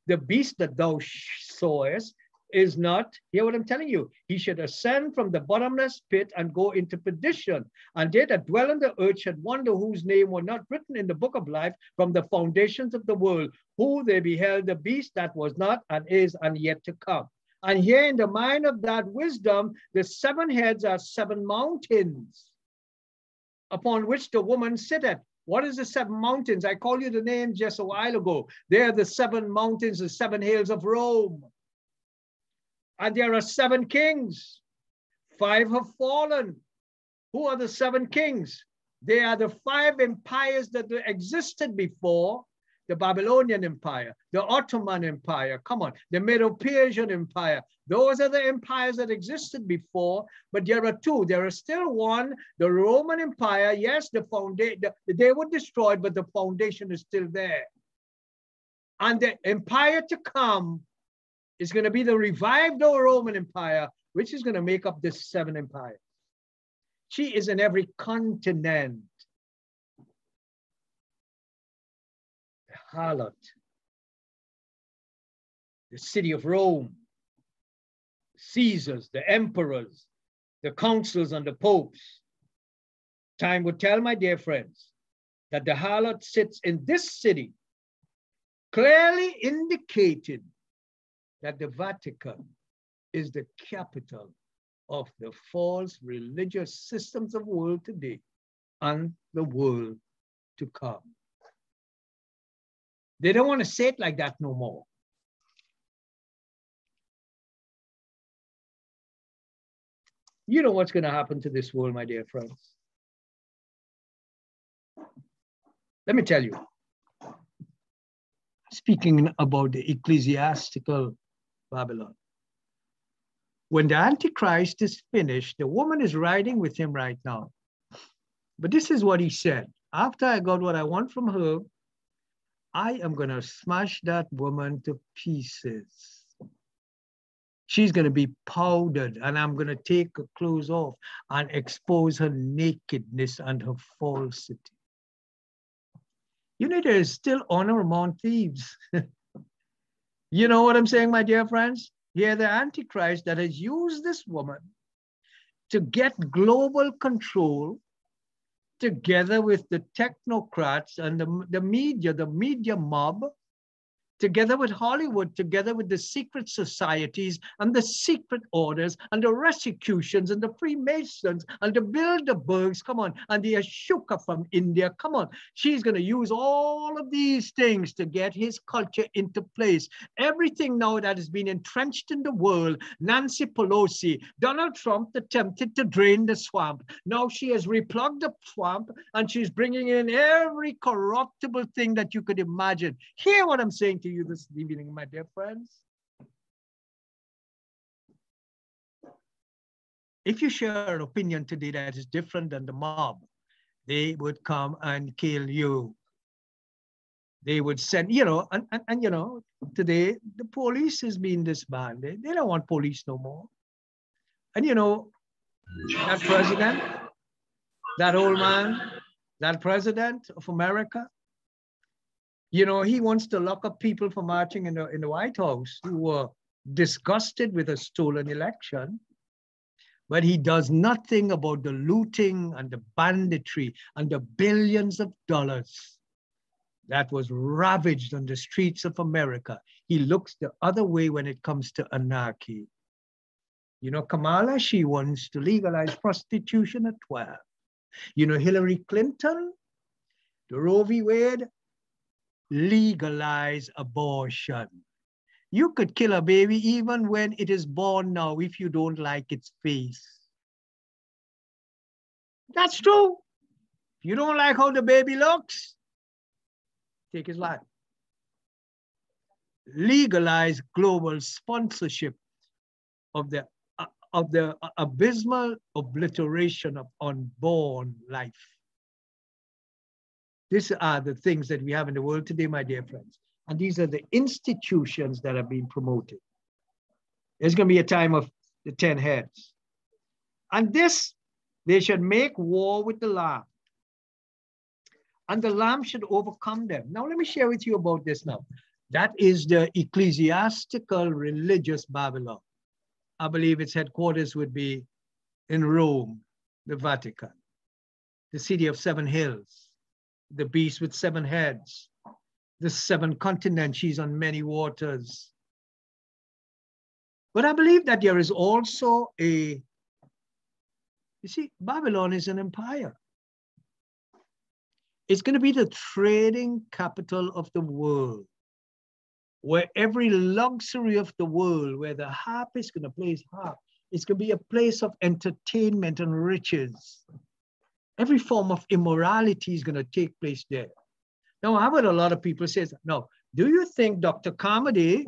The beast that thou sawest is not, hear what I'm telling you, he should ascend from the bottomless pit and go into perdition. And they that dwell on the earth should wonder whose name were not written in the book of life from the foundations of the world, who they beheld the beast that was not and is and yet to come. And here in the mind of that wisdom, the seven heads are seven mountains upon which the woman sitteth. What is the seven mountains? I called you the name just a while ago. They are the seven mountains, the seven hills of Rome. And there are seven kings. Five have fallen. Who are the seven kings? They are the five empires that existed before the Babylonian Empire, the Ottoman Empire, come on, the Medo-Persian Empire. Those are the empires that existed before, but there are two. There is still one, the Roman Empire. Yes, the foundation, the, they were destroyed, but the foundation is still there. And the empire to come is going to be the revived Roman Empire, which is going to make up this seven empires. She is in every continent. Harlot, the city of Rome, Caesars, the emperors, the councils, and the popes. Time would tell, my dear friends, that the harlot sits in this city, clearly indicating that the Vatican is the capital of the false religious systems of world today and the world to come. They don't want to say it like that no more. You know what's going to happen to this world, my dear friends. Let me tell you. Speaking about the ecclesiastical Babylon. When the Antichrist is finished, the woman is riding with him right now. But this is what he said. After I got what I want from her, I am going to smash that woman to pieces. She's going to be powdered, and I'm going to take her clothes off and expose her nakedness and her falsity. You know, there is still honor among thieves. you know what I'm saying, my dear friends? Here, the Antichrist that has used this woman to get global control together with the technocrats and the, the media, the media mob, together with Hollywood, together with the secret societies and the secret orders and the Rosicrucians and the Freemasons and the Bilderbergs, come on, and the Ashoka from India, come on. She's going to use all of these things to get his culture into place. Everything now that has been entrenched in the world, Nancy Pelosi, Donald Trump attempted to drain the swamp. Now she has replugged the swamp and she's bringing in every corruptible thing that you could imagine. Hear what I'm saying to to you this evening, my dear friends. If you share an opinion today that is different than the mob, they would come and kill you. They would send, you know, and, and, and you know, today the police is being disbanded. They don't want police no more. And you know, that president, that old man, that president of America, you know, he wants to lock up people for marching in the, in the White House who were disgusted with a stolen election. But he does nothing about the looting and the banditry and the billions of dollars that was ravaged on the streets of America. He looks the other way when it comes to anarchy. You know, Kamala, she wants to legalize prostitution at 12. You know, Hillary Clinton, the Roe v. Wade, legalize abortion. You could kill a baby even when it is born now if you don't like its face. That's true. If you don't like how the baby looks, take his life. Legalize global sponsorship of the, uh, of the abysmal obliteration of unborn life. These are the things that we have in the world today, my dear friends. And these are the institutions that are being promoted. There's going to be a time of the 10 heads. And this, they should make war with the Lamb. And the Lamb should overcome them. Now, let me share with you about this now. That is the ecclesiastical religious Babylon. I believe its headquarters would be in Rome, the Vatican, the city of seven hills the beast with seven heads, the seven continents, she's on many waters. But I believe that there is also a, you see, Babylon is an empire. It's going to be the trading capital of the world, where every luxury of the world, where the harp is going to play his harp, it's going to be a place of entertainment and riches every form of immorality is going to take place there. Now, I've heard a lot of people say, no, do you think Dr. Karmody,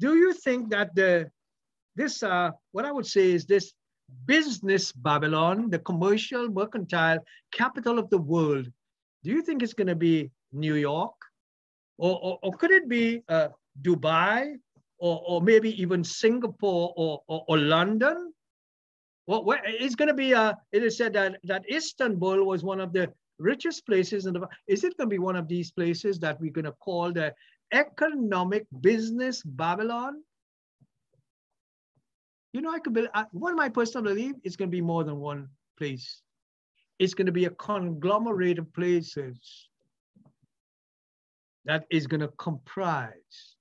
do you think that the, this, uh, what I would say is this business Babylon, the commercial mercantile capital of the world, do you think it's going to be New York? Or, or, or could it be uh, Dubai? Or, or maybe even Singapore or, or, or London? Well, it's going to be, uh, it is said that, that Istanbul was one of the richest places in the Is it going to be one of these places that we're going to call the economic business Babylon? You know, I could be, one of my personal belief is going to be more than one place. It's going to be a conglomerate of places that is going to comprise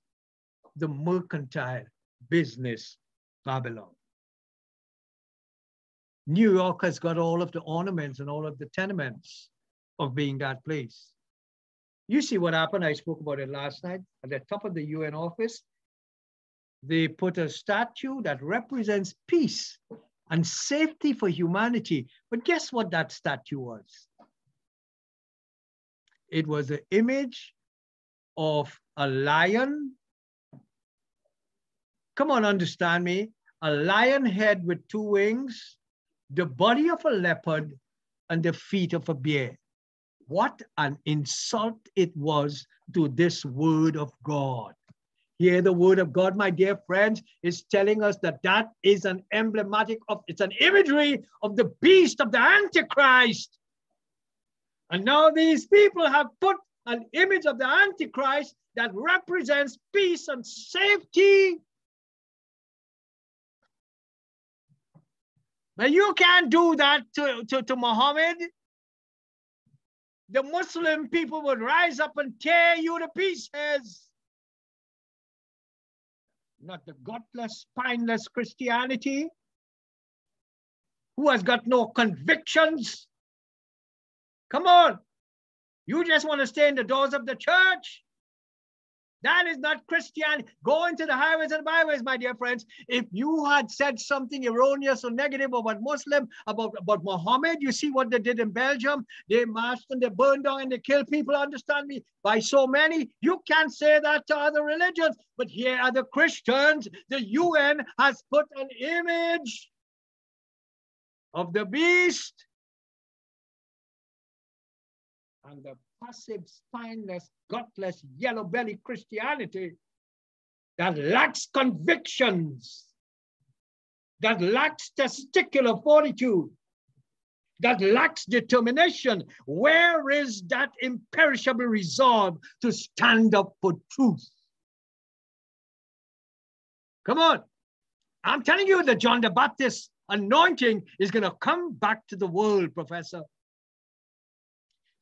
the mercantile business Babylon. New York has got all of the ornaments and all of the tenements of being that place. You see what happened? I spoke about it last night at the top of the UN office. They put a statue that represents peace and safety for humanity. But guess what that statue was? It was an image of a lion. Come on, understand me. A lion head with two wings the body of a leopard and the feet of a bear. What an insult it was to this word of God. Here, the word of God, my dear friends, is telling us that that is an emblematic of, it's an imagery of the beast of the Antichrist. And now these people have put an image of the Antichrist that represents peace and safety. But you can't do that to, to, to Muhammad. The Muslim people would rise up and tear you to pieces not the godless, spineless Christianity, who has got no convictions. Come on. You just want to stay in the doors of the church. That is not Christianity. Go into the highways and byways, my dear friends. If you had said something erroneous or negative about Muslim, about, about Muhammad, you see what they did in Belgium. They marched and they burned down and they killed people, understand me, by so many. You can't say that to other religions. But here are the Christians. The UN has put an image of the beast and the passive, spineless, gutless, yellow belly Christianity that lacks convictions, that lacks testicular fortitude, that lacks determination. Where is that imperishable resolve to stand up for truth? Come on. I'm telling you that John the Baptist anointing is going to come back to the world, Professor.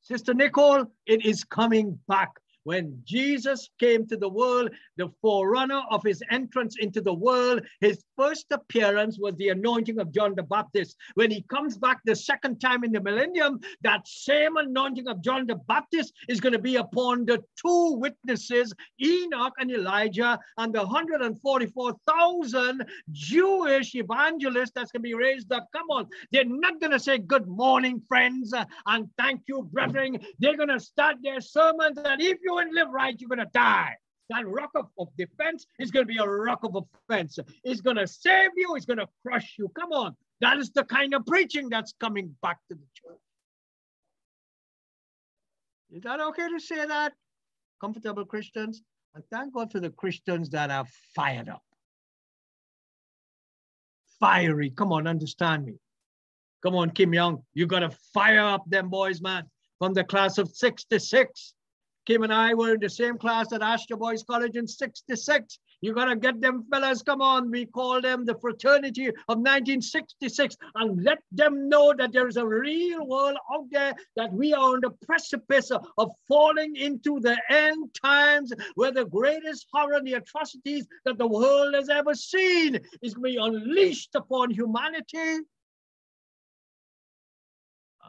Sister Nicole, it is coming back. When Jesus came to the world, the forerunner of his entrance into the world, his first appearance was the anointing of John the Baptist. When he comes back the second time in the millennium, that same anointing of John the Baptist is going to be upon the two witnesses, Enoch and Elijah, and the 144,000 Jewish evangelists that's going to be raised up. Come on, they're not going to say, Good morning, friends, and thank you, brethren. They're going to start their sermons, and if you and live right, you're to die. That rock of, of defense is to be a rock of offense. It's to save you. It's to crush you. Come on. That is the kind of preaching that's coming back to the church. Is that okay to say that? Comfortable Christians? And thank God for the Christians that are fired up. Fiery. Come on, understand me. Come on, Kim Young. You got to fire up them boys, man, from the class of 66. Kim and I were in the same class at Astor Boys College in 66. You gotta get them fellas, come on. We call them the fraternity of 1966 and let them know that there is a real world out there that we are on the precipice of falling into the end times where the greatest horror and the atrocities that the world has ever seen is to be unleashed upon humanity.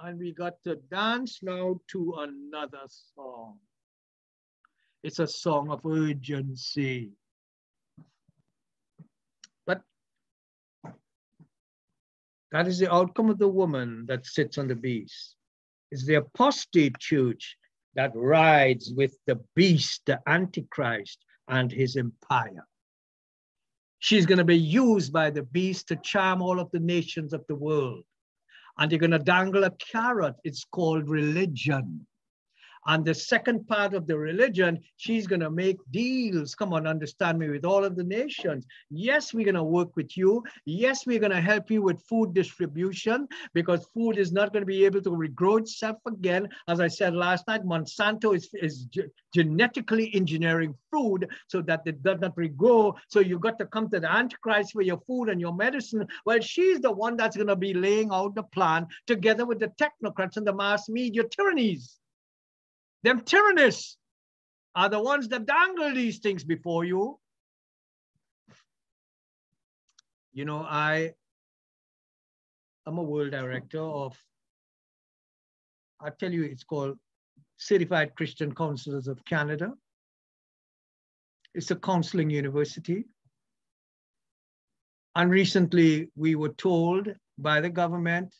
And we got to dance now to another song. It's a song of urgency. But that is the outcome of the woman that sits on the beast. It's the apostate church that rides with the beast, the Antichrist, and his empire. She's going to be used by the beast to charm all of the nations of the world. And they're going to dangle a carrot. It's called religion. And the second part of the religion, she's going to make deals. Come on, understand me with all of the nations. Yes, we're going to work with you. Yes, we're going to help you with food distribution because food is not going to be able to regrow itself again. As I said last night, Monsanto is, is genetically engineering food so that it does not regrow. So you've got to come to the Antichrist for your food and your medicine. Well, she's the one that's going to be laying out the plan together with the technocrats and the mass media tyrannies. Them tyrannists are the ones that dangle these things before you. You know, I am a world director of, I tell you, it's called Certified Christian Counselors of Canada. It's a counseling university. And recently we were told by the government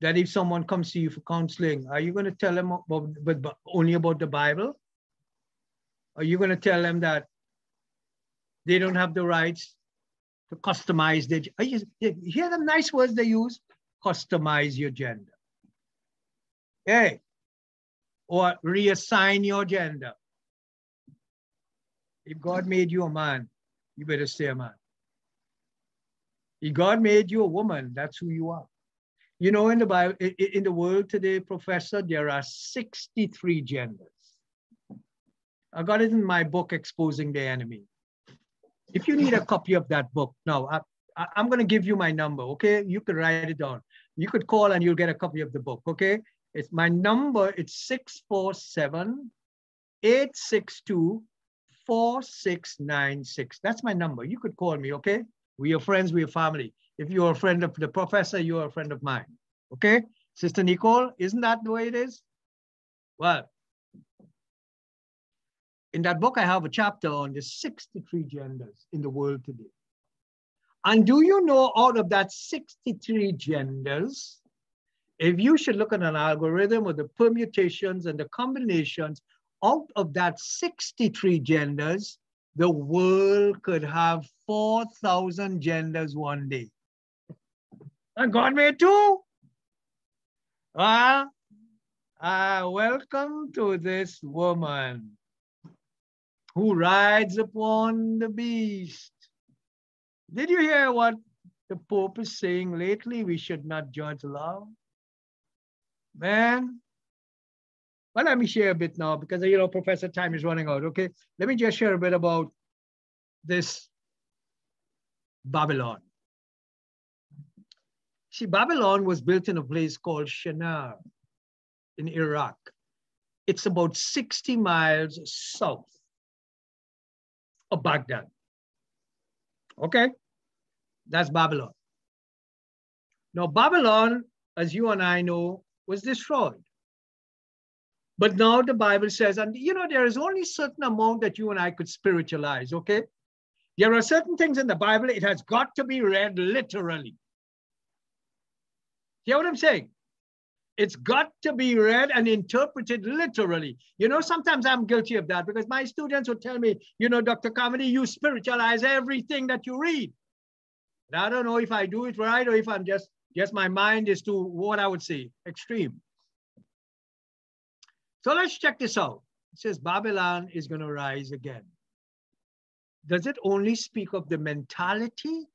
that if someone comes to you for counseling, are you going to tell them about, but, but only about the Bible? Are you going to tell them that they don't have the rights to customize their? You, you hear the nice words they use? Customize your gender. Hey, or reassign your gender. If God made you a man, you better stay a man. If God made you a woman, that's who you are. You know, in the Bible, in the world today, Professor, there are 63 genders. I got it in my book, Exposing the Enemy. If you need a copy of that book, now I, I'm going to give you my number, okay? You could write it down. You could call and you'll get a copy of the book, okay? It's my number, it's 647 862 4696. That's my number. You could call me, okay? We're friends, we're family. If you're a friend of the professor, you're a friend of mine. Okay? Sister Nicole, isn't that the way it is? Well, in that book, I have a chapter on the 63 genders in the world today. And do you know out of that 63 genders, if you should look at an algorithm of the permutations and the combinations, out of that 63 genders, the world could have 4,000 genders one day. And God made two. Ah, ah, welcome to this woman who rides upon the beast. Did you hear what the Pope is saying lately? We should not judge love. Man, well, let me share a bit now because, you know, Professor time is running out, okay? Let me just share a bit about this Babylon. See, Babylon was built in a place called Shinar in Iraq. It's about 60 miles south of Baghdad. Okay? That's Babylon. Now, Babylon, as you and I know, was destroyed. But now the Bible says, and you know, there is only certain amount that you and I could spiritualize, okay? There are certain things in the Bible, it has got to be read literally. Hear what I'm saying? It's got to be read and interpreted literally. You know, sometimes I'm guilty of that because my students would tell me, you know, Dr. Karmody, you spiritualize everything that you read. And I don't know if I do it right or if I'm just, just my mind is to what I would say, extreme. So let's check this out. It says Babylon is going to rise again. Does it only speak of the mentality?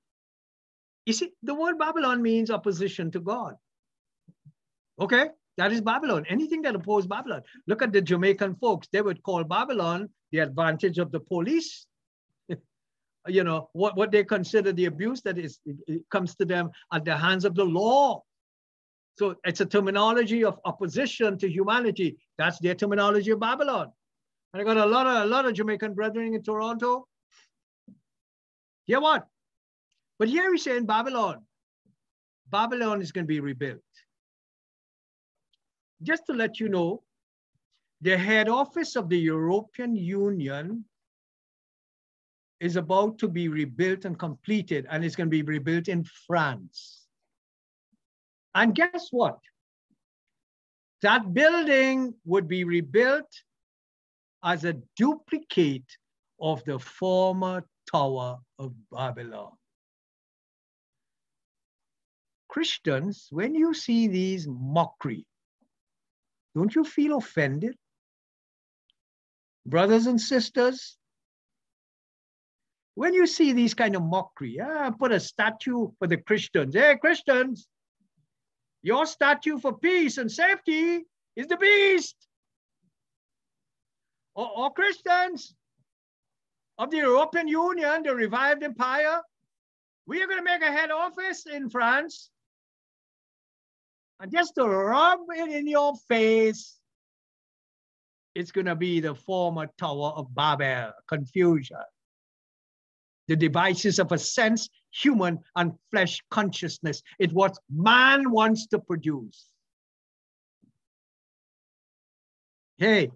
You see, the word Babylon means opposition to God. Okay, that is Babylon. Anything that opposes Babylon. Look at the Jamaican folks. They would call Babylon the advantage of the police. you know, what, what they consider the abuse that is comes to them at the hands of the law. So it's a terminology of opposition to humanity. That's their terminology of Babylon. And I got a lot of a lot of Jamaican brethren in Toronto. Hear what? But here he's saying Babylon. Babylon is going to be rebuilt. Just to let you know, the head office of the European Union is about to be rebuilt and completed, and it's going to be rebuilt in France. And guess what? That building would be rebuilt as a duplicate of the former Tower of Babylon. Christians, when you see these mockery, don't you feel offended? Brothers and sisters, when you see these kind of mockery, ah, put a statue for the Christians. Hey, Christians, your statue for peace and safety is the beast. Or, or Christians of the European Union, the revived empire, we are going to make a head office in France. And just to rub it in your face, it's going to be the former Tower of Babel, confusion. The devices of a sense human and flesh consciousness. It's what man wants to produce. Hey,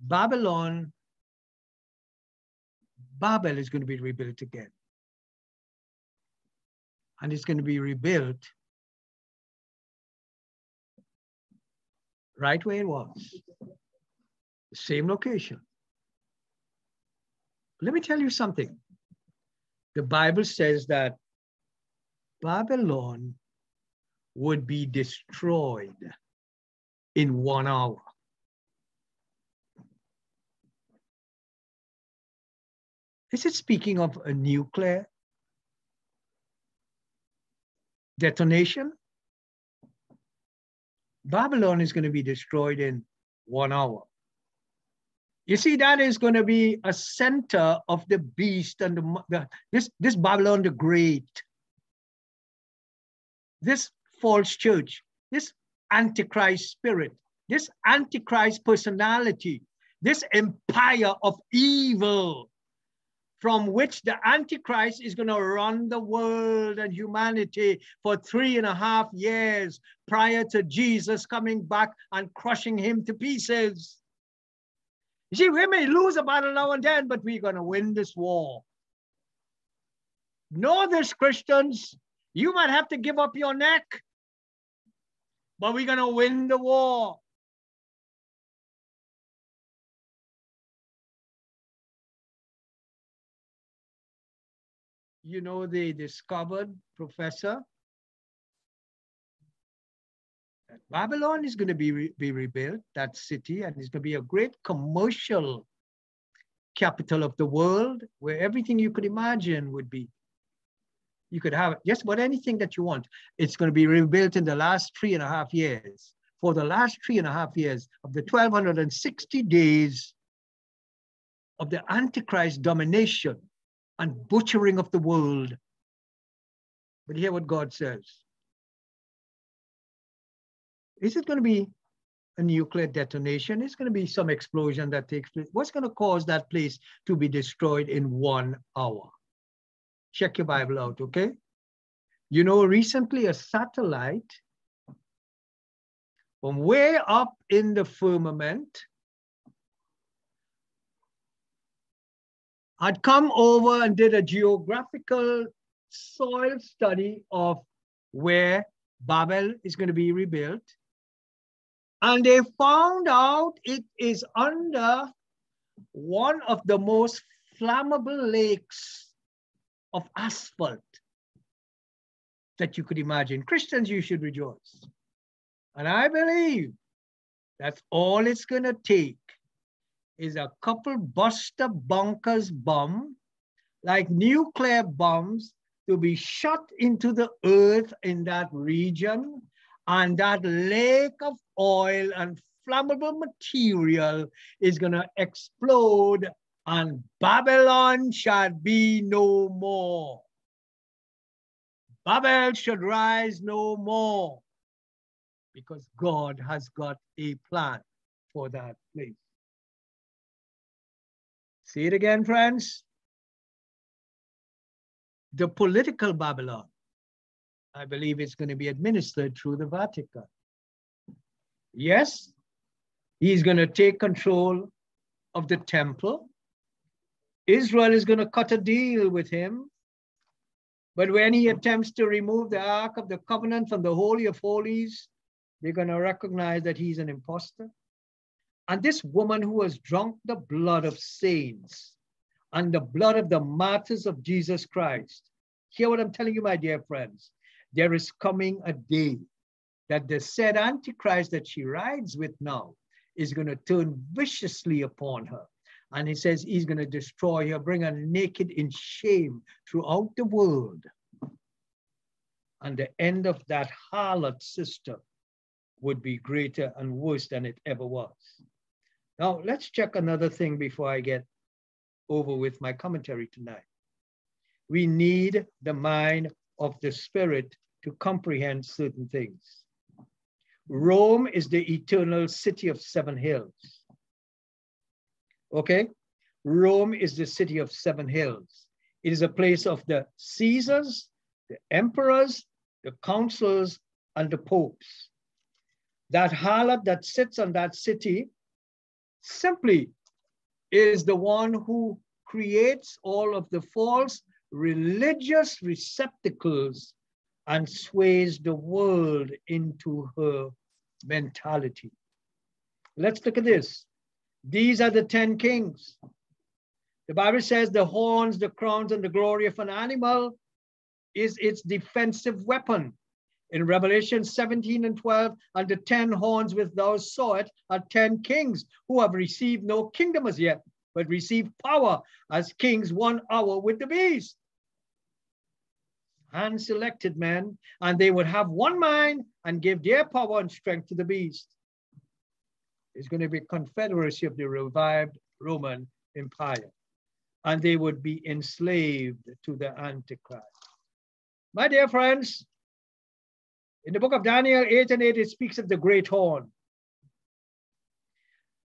Babylon, Babel is going to be rebuilt again. And it's going to be rebuilt right where it was, the same location. Let me tell you something. The Bible says that Babylon would be destroyed in one hour. Is it speaking of a nuclear detonation? Babylon is going to be destroyed in one hour. You see, that is going to be a center of the beast and the, the, this, this Babylon the Great, this false church, this antichrist spirit, this antichrist personality, this empire of evil from which the Antichrist is going to run the world and humanity for three and a half years prior to Jesus coming back and crushing him to pieces. You see, we may lose a battle now and then, but we're going to win this war. Know this, Christians. You might have to give up your neck, but we're going to win the war. You know, they discovered, Professor, that Babylon is going to be, re be rebuilt, that city, and it's going to be a great commercial capital of the world where everything you could imagine would be. You could have just about anything that you want. It's going to be rebuilt in the last three and a half years. For the last three and a half years of the 1260 days of the Antichrist domination, and butchering of the world. But hear what God says. Is it going to be a nuclear detonation? It's going to be some explosion that takes place. What's going to cause that place to be destroyed in one hour? Check your Bible out, okay? You know, recently a satellite from way up in the firmament had come over and did a geographical soil study of where Babel is going to be rebuilt. And they found out it is under one of the most flammable lakes of asphalt that you could imagine. Christians, you should rejoice. And I believe that's all it's going to take is a couple Buster bunkers bomb, like nuclear bombs, to be shot into the earth in that region. And that lake of oil and flammable material is going to explode, and Babylon shall be no more. Babel should rise no more because God has got a plan for that place. See it again, friends. The political Babylon, I believe it's going to be administered through the Vatican. Yes, he's going to take control of the temple. Israel is going to cut a deal with him. But when he attempts to remove the Ark of the Covenant from the Holy of Holies, they're going to recognize that he's an impostor. And this woman who has drunk the blood of saints and the blood of the martyrs of Jesus Christ, hear what I'm telling you, my dear friends. There is coming a day that the said Antichrist that she rides with now is going to turn viciously upon her. And he says he's going to destroy her, bring her naked in shame throughout the world. And the end of that harlot system would be greater and worse than it ever was. Now, let's check another thing before I get over with my commentary tonight. We need the mind of the spirit to comprehend certain things. Rome is the eternal city of seven hills. Okay? Rome is the city of seven hills. It is a place of the Caesars, the emperors, the councils, and the popes. That harlot that sits on that city simply is the one who creates all of the false religious receptacles and sways the world into her mentality. Let's look at this. These are the 10 kings. The Bible says the horns, the crowns, and the glory of an animal is its defensive weapon. In Revelation 17 and 12, and the ten horns which thou sawest are ten kings who have received no kingdom as yet, but receive power as kings one hour with the beast. Hand selected men, and they would have one mind and give their power and strength to the beast. It's going to be confederacy of the revived Roman Empire, and they would be enslaved to the Antichrist. My dear friends, in the book of Daniel 8 and 8, it speaks of the great horn.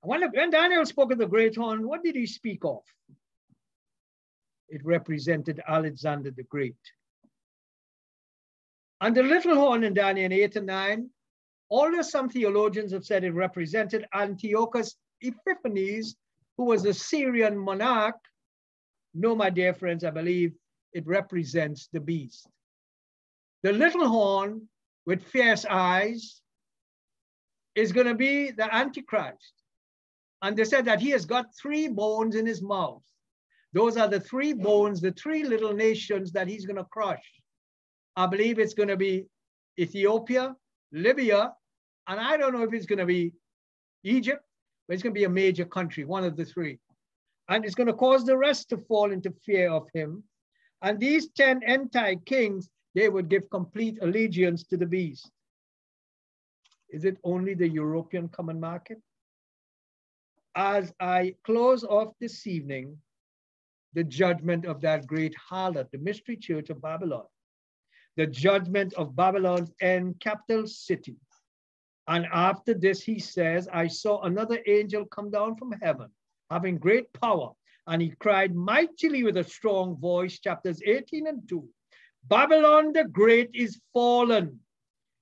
When, Daniel spoke of the great horn, what did he speak of? It represented Alexander the Great. And the little horn in Daniel 8 and 9, although some theologians have said it represented Antiochus Epiphanes, who was a Syrian monarch. No, my dear friends, I believe it represents the beast. The little horn with fierce eyes is going to be the Antichrist. And they said that he has got three bones in his mouth. Those are the three bones, the three little nations that he's going to crush. I believe it's going to be Ethiopia, Libya, and I don't know if it's going to be Egypt, but it's going to be a major country, one of the three. And it's going to cause the rest to fall into fear of him. And these 10 anti kings they would give complete allegiance to the beast. Is it only the European common market? As I close off this evening, the judgment of that great harlot, the mystery church of Babylon, the judgment of Babylon's end capital city. And after this, he says, I saw another angel come down from heaven, having great power, and he cried mightily with a strong voice, chapters 18 and 2. Babylon the Great is fallen,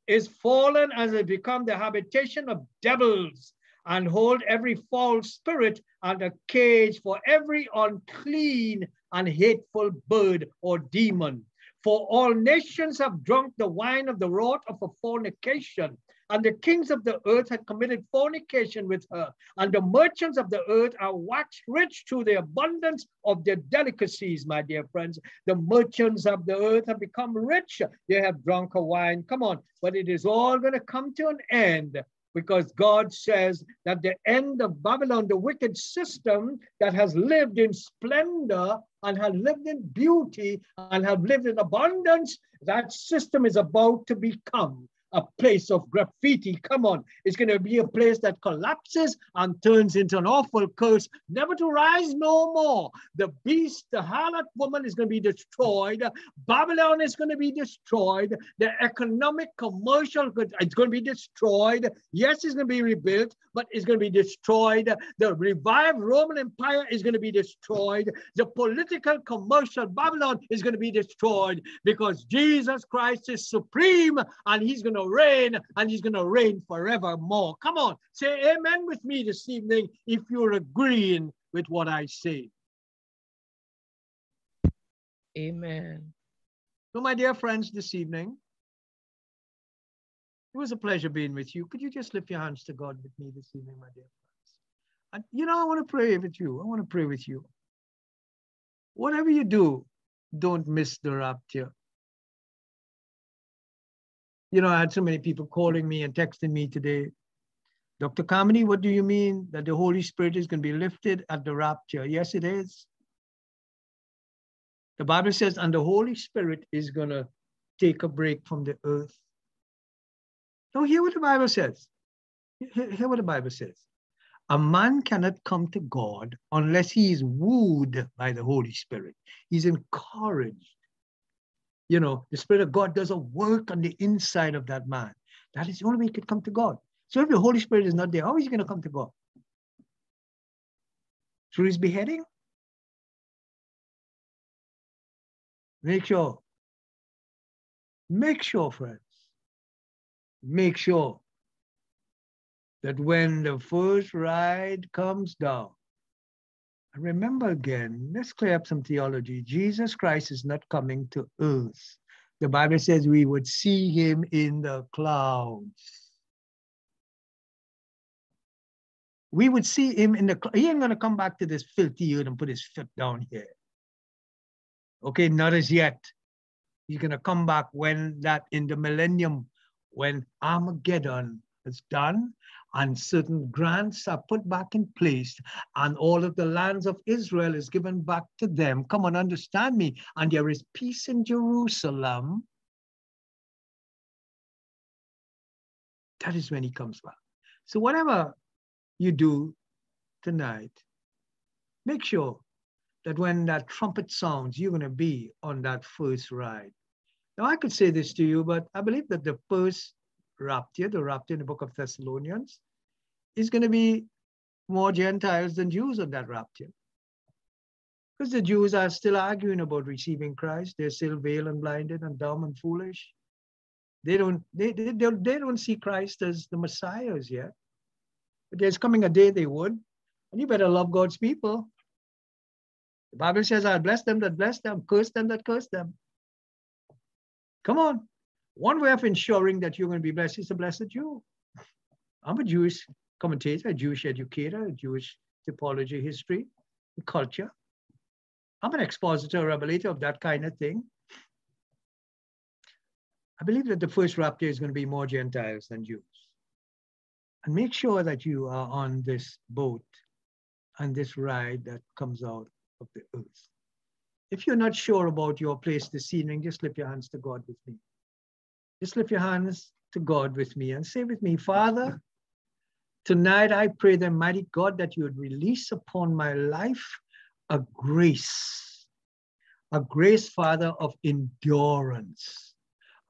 is fallen as it become the habitation of devils and hold every false spirit and a cage for every unclean and hateful bird or demon. For all nations have drunk the wine of the wrath of fornication, and the kings of the earth had committed fornication with her, and the merchants of the earth are waxed rich through the abundance of their delicacies, my dear friends. The merchants of the earth have become rich. They have drunk her wine. Come on, but it is all going to come to an end because God says that the end of Babylon, the wicked system that has lived in splendor and has lived in beauty and have lived in abundance, that system is about to become a place of graffiti. Come on, it's going to be a place that collapses and turns into an awful curse, never to rise no more. The beast, the harlot woman is going to be destroyed. Babylon is going to be destroyed. The economic, commercial, it's going to be destroyed. Yes, it's going to be rebuilt, but it's going to be destroyed. The revived Roman Empire is going to be destroyed. The political, commercial Babylon is going to be destroyed because Jesus Christ is supreme and he's going to reign and he's going to reign forevermore. Come on, say amen with me this evening if you're agreeing with what I say. Amen. So, my dear friends, this evening, it was a pleasure being with you. Could you just lift your hands to God with me this evening, my dear friends? And you know, I want to pray with you. I want to pray with you. Whatever you do, don't miss the rapture you know, I had so many people calling me and texting me today. Dr. Karmody, what do you mean that the Holy Spirit is going to be lifted at the rapture? Yes, it is. The Bible says, and the Holy Spirit is going to take a break from the earth. Now, hear what the Bible says. Hear, hear what the Bible says. A man cannot come to God unless he is wooed by the Holy Spirit. He's encouraged you know, the Spirit of God does a work on the inside of that man. That is the only way he could come to God. So if the Holy Spirit is not there, how is he going to come to God? Through his beheading? Make sure. Make sure, friends. Make sure that when the first ride comes down, remember again, let's clear up some theology. Jesus Christ is not coming to earth. The Bible says we would see him in the clouds. We would see him in the He ain't going to come back to this filthy earth and put his foot down here. Okay, not as yet. He's going to come back when that in the millennium, when Armageddon is done and certain grants are put back in place and all of the lands of Israel is given back to them. Come on, understand me. And there is peace in Jerusalem. That is when he comes back. So whatever you do tonight, make sure that when that trumpet sounds, you're going to be on that first ride. Now, I could say this to you, but I believe that the first rapture, the rapture in the book of Thessalonians, is going to be more Gentiles than Jews on that rapture. Because the Jews are still arguing about receiving Christ. They're still veiled and blinded and dumb and foolish. They don't, they, they, they, they don't see Christ as the Messiah as yet. But there's coming a day they would. And you better love God's people. The Bible says, I'll bless them that bless them, curse them that curse them. Come on. One way of ensuring that you're going to be blessed is to bless a Jew. I'm a Jewish commentator, a Jewish educator, a Jewish typology, history, culture. I'm an expositor, revelator of that kind of thing. I believe that the first rapture is going to be more Gentiles than Jews. And make sure that you are on this boat and this ride that comes out of the earth. If you're not sure about your place this evening, just slip your hands to God with me. Just lift your hands to God with me and say with me, Father, tonight I pray the mighty God that you would release upon my life a grace, a grace, Father, of endurance,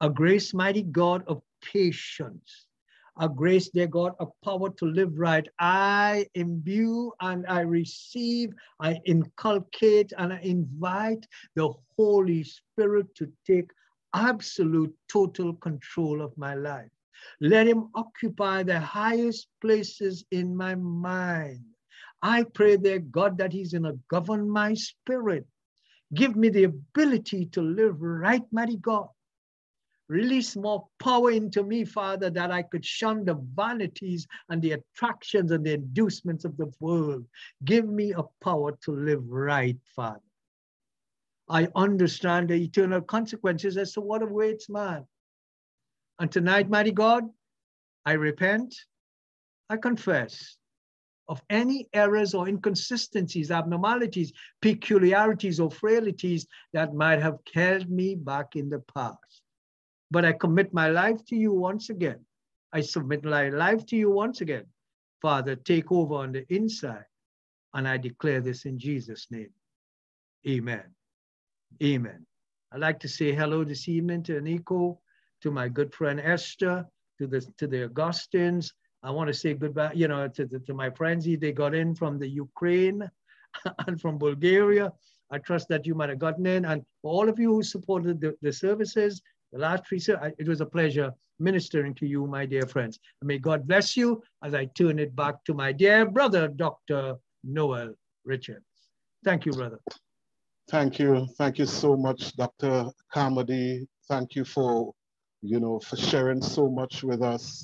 a grace, mighty God, of patience, a grace, dear God, a power to live right. I imbue and I receive, I inculcate and I invite the Holy Spirit to take absolute total control of my life. Let him occupy the highest places in my mind. I pray, dear God, that he's going to govern my spirit. Give me the ability to live right, mighty God. Release more power into me, Father, that I could shun the vanities and the attractions and the inducements of the world. Give me a power to live right, Father. I understand the eternal consequences as to what awaits man. And tonight, mighty God, I repent, I confess of any errors or inconsistencies, abnormalities, peculiarities, or frailties that might have held me back in the past. But I commit my life to you once again. I submit my life to you once again. Father, take over on the inside. And I declare this in Jesus' name. Amen. Amen. I'd like to say hello this evening to Nico, to my good friend Esther, to the to the Augustins. I want to say goodbye, you know, to, to, to my friends. They got in from the Ukraine and from Bulgaria. I trust that you might have gotten in. And for all of you who supported the, the services, the last three, it was a pleasure ministering to you, my dear friends. And may God bless you as I turn it back to my dear brother, Dr. Noel Richards. Thank you, brother. Thank you. Thank you so much, Dr. Karmody. Thank you for, you know, for sharing so much with us.